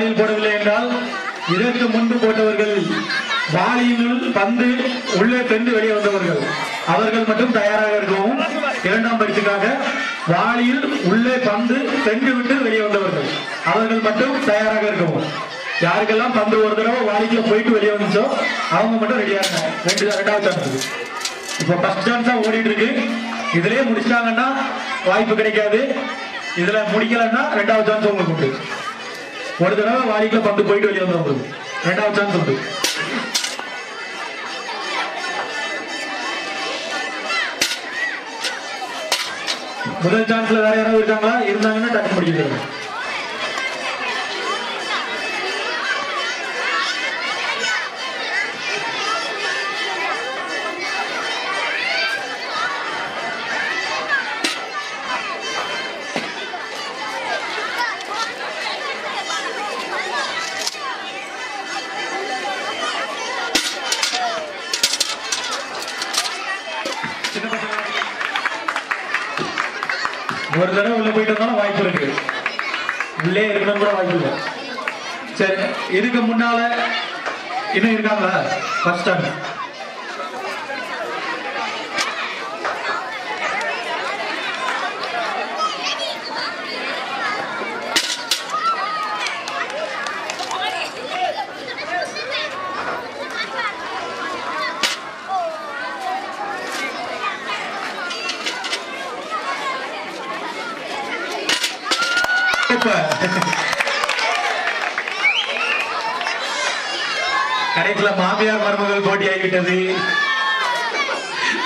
வாளியில் போடவில்லை என்றால் இதற்கு முன்பு போட்டவர்கள் வாளியினுள் பந்து உள்ளே சென்று வெளியே வந்தவர்கள். அவர்கள் மட்டும் தயாராக இருக்கவும் இரண்டாம் பரிசுக்காக வாளியில் உள்ளே பந்து சென்று விட்டு வெளியே வந்தவர்கள். அவர்கள் மட்டும் தயாராக இருக்கவும். யாருக்கெல்லாம் பந்து ஒரு தடவை வாளிக்குள்ள போயிட்டு வெளியே வந்துச்சோ அவங்க மட்டும் ரெடியா இருக்காங்க. ரெண்டு ரெண்டாவது சான்ஸ் இப்போ ஃபர்ஸ்ட் சான்ஸா ஓடிட்டு இருக்கு. இதுலயே முடிச்சிட்டாங்கன்னா வாய்ப்பு கிடைக்காது. இதுல முடிக்கலன்னா ரெண்டாவது சான்ஸ் உங்களுக்கு உண்டு. ஒரு தடவை வாளிக்குள்ள பந்து போயிட்டு வெளியே வந்து உங்களுக்கு ரெண்டாவது சான்ஸ் உண்டு. முதல் சான்ஸ்ல வேற யாராவது இருக்காங்களா? இருந்தாங்கன்னா டக்கு முடிக்கிறது சின்ன பசங்க. ஒரு தடவை உள்ள போயிட்டு வந்தாலும் வாய்ப்பு இருக்கு உள்ளே இருக்கணும் கூட வாய்ப்பு இல்லை சரி இதுக்கு முன்னால இன்னும் இருக்காங்களா? ஃபர்ஸ்ட் டைம் கடைசியில மாமியார் மருமகள் போட்டி ஆகிவிட்டது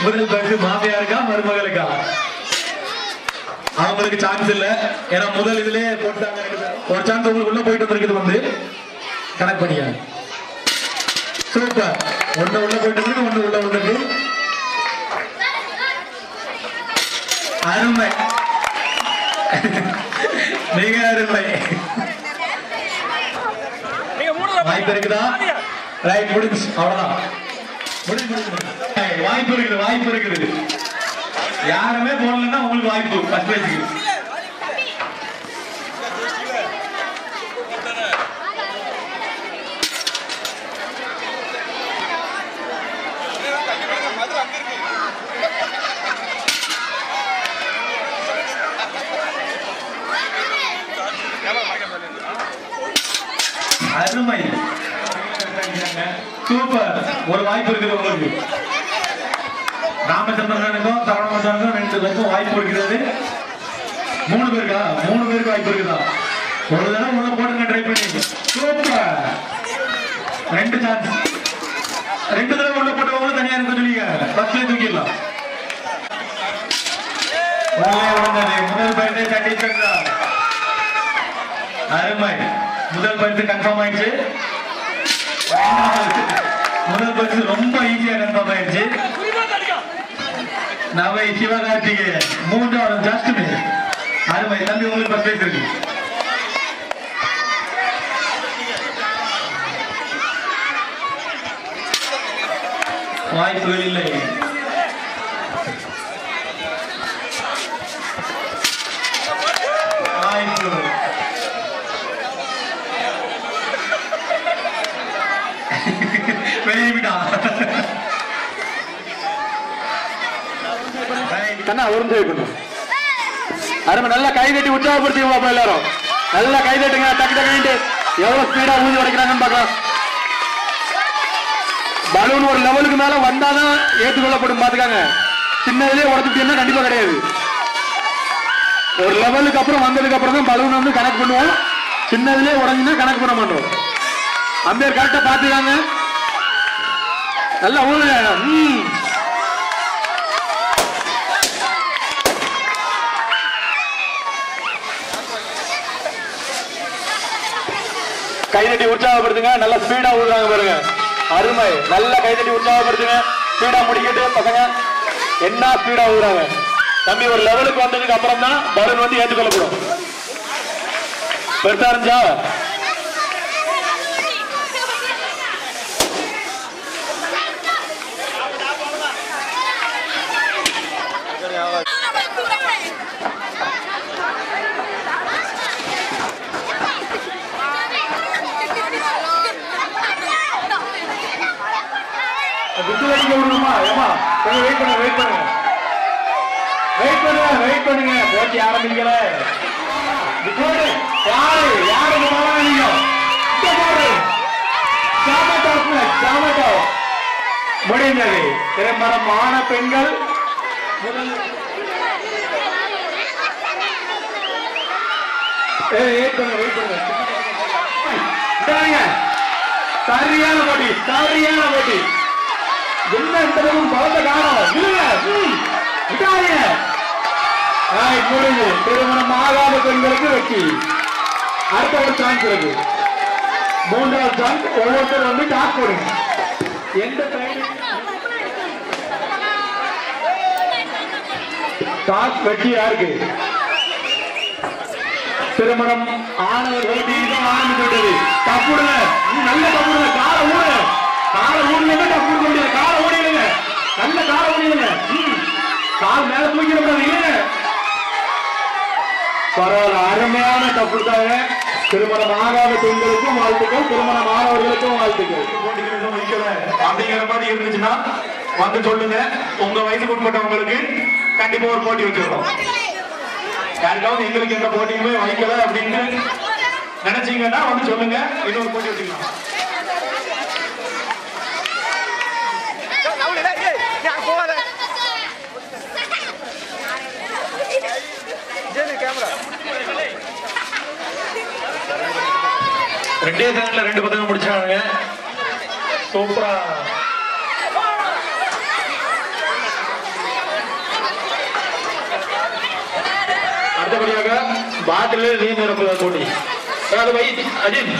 முதல் பரிசு மாமியாருக்கா மருமகளுக்கா அவங்களுக்கு சான்ஸ் இல்ல. ஏன்னா முதல் இதுலயே போட்டாங்க. ஒரு சான்ஸ் உங்களுக்கு உள்ள போயிட்டு வந்திருக்குது வந்து. கனெக்ட் பண்ணிக்க சூப்பர் ஒண்ணு உள்ள போயிட்டு இருக்கு ஒண்ணு உள்ள வந்திருக்கு. அருமை. [LAUGHS] மிக அருமை. வாய்ப்பு இருக்குதா? ரைட் முடிஞ்சு அவ்வளவுதான் வாய்ப்பு இருக்குது வாய்ப்பு இருக்குது. யாருமே போடலன்னா உங்களுக்கு வாய்ப்பு. ஃபர்ஸ்ட் பேஜுக்கு அருமை. சூப்பர் ஒரு வாய்ப்பு இருக்குது உங்களுக்கு. ராமச்சந்திரனுக்கும் சரவணமச்சனுக்கும் ரெண்டு பேருக்கும் வாய்ப்பு இருக்கிறது. மூணு பேருக்கா? மூணு பேருக்கு வாய்ப்பு இருக்குதா? ஒரு தடவை உள்ள போட்டுங்க ட்ரை பண்ணி. சூப்பர் ரெண்டு சான்ஸ் ரெண்டு தடவை உள்ள போட்டவங்களும் தனியா இருக்க சொல்லிங்க ஃபர்ஸ்ட்ல தூக்கிடலாம். முதல் பரிசை தட்டி அருமை. முதல் பரிசு கன்ஃபார்ம் ஆயிடுச்சு. முதல் பரிசு ரொம்ப ஈஸியா கன்ஃபார்ம் ஆயிடுச்சு. நவை சிவகார்த்திகே மூன்றாவது ஜஸ்ட் அருமை. தம்பி உங்களுக்கு பஸ் பிரைஸ் வாய்ப்புகள் இல்லை வாய்ப்பு வெளியிட்டான் கண்ணா ஒரு நிமிஷம் அருமை நல்லா கை தட்டி உற்சாகப்படுத்தி பாப்பா எல்லாரும். நல்லா கை தட்டுங்க டக்கு டக்குன்ட்டு எவ்வளவு ஸ்பீடா ஊதி உடைக்கிறாங்கன்னு பார்க்கலாம். பலூன் ஒரு லெவலுக்கு மேல வந்தாதான் ஏற்றுக்கொள்ளப்படும் பாத்துக்காங்க. சின்னதுலேயே உடச்சுட்டீங்கன்னா கண்டிப்பா கிடையாது. ஒரு லெவலுக்கு அப்புறம் வந்ததுக்கு அப்புறம் தான் பலூன் வந்து கணக்கு பண்ணுவோம். சின்னதுலேயே உடஞ்சுன்னா கணக்கு பண்ண மாட்டோம். அம்பேர் கரெக்டா பாத்துக்காங்க. நல்லா ஊதுங்க ம். கைதட்டி உற்சாகப்படுத்துங்க. நல்லா ஸ்பீடா விடுறாங்க பாருங்க. அருமை. நல்லா கைதட்டி உற்சாகப்படுத்துங்க. ஸ்பீடா முடிக்கிட்டு பசங்க என்ன ஸ்பீடா விடுறாங்க தம்பி ஒரு லெவலுக்கு வந்ததுக்கு அப்புறம் தான் பலூன் வந்து ஏற்றுக்கொள்ளப்படும். பெருசா இருந்துச்சா? விட்டு விடணுமா ஏமா கொஞ்சம் வெயிட் பண்ணுங்க வெயிட் பண்ணுங்க வெயிட் பண்ணுங்க வெயிட் பண்ணுங்க போட்டி ஆரம்பிக்கல போடு யாரு யாரு நீங்க முடிந்தது திருமணமான பெண்கள் வெயிட் பண்ணுங்க வெயிட் பண்ணுங்க சரியான போட்டி சரியான போட்டி என்ன இந்த பக்கம் பலத்த முடிஞ்சு திருமணம் ஆகாத பெண்களுக்கு வெற்றி. அடுத்த ஒரு சான்ஸ் இருக்கு. மூன்றாவது சான்ஸ் ஒவ்வொருத்தர் வந்து டாக் போடுங்க. எந்த டாஸ் வெற்றி யாருக்கு திருமணம் ஆனவர்கள் மீதும் ஆரம்பித்து விட்டது. தப்புடுங்க. நல்ல தப்புடுங்க. கால ஊழல் கால ஊடுங்க தப்பு கொடுக்க கால ஓடிடுங்க நல்ல கால ஓடிடுங்க ம். கால் மேல தூக்கிட கூடாது. பரவாயில்ல. அருமையான தப்புட்டாங்க திருமணம் ஆகாத பெண்களுக்கும் வாழ்த்துக்கள். திருமணம் ஆனவர்களுக்கும் வாழ்த்துக்கள். அப்படிங்கிற மாதிரி இருந்துச்சுன்னா வந்து சொல்லுங்க. உங்க வயசுக்கு உட்பட்டவங்களுக்கு கண்டிப்பா ஒரு போட்டி வச்சிருக்கோம். யாருக்காவது எங்களுக்கு எந்த போட்டியுமே வைக்கல அப்படின்னு நினைச்சீங்கன்னா வந்து சொல்லுங்க. இன்னொரு போட்டி வச்சுக்கலாம். போகாத கேமரா ரெண்டே செகண்ட்ல ரெண்டு பதக்கம் முடிச்சாங்க சூப்பரா அடுத்தபடியாக பாட்டில் நீர் நிரப்புதல் போட்டி. அஜித்.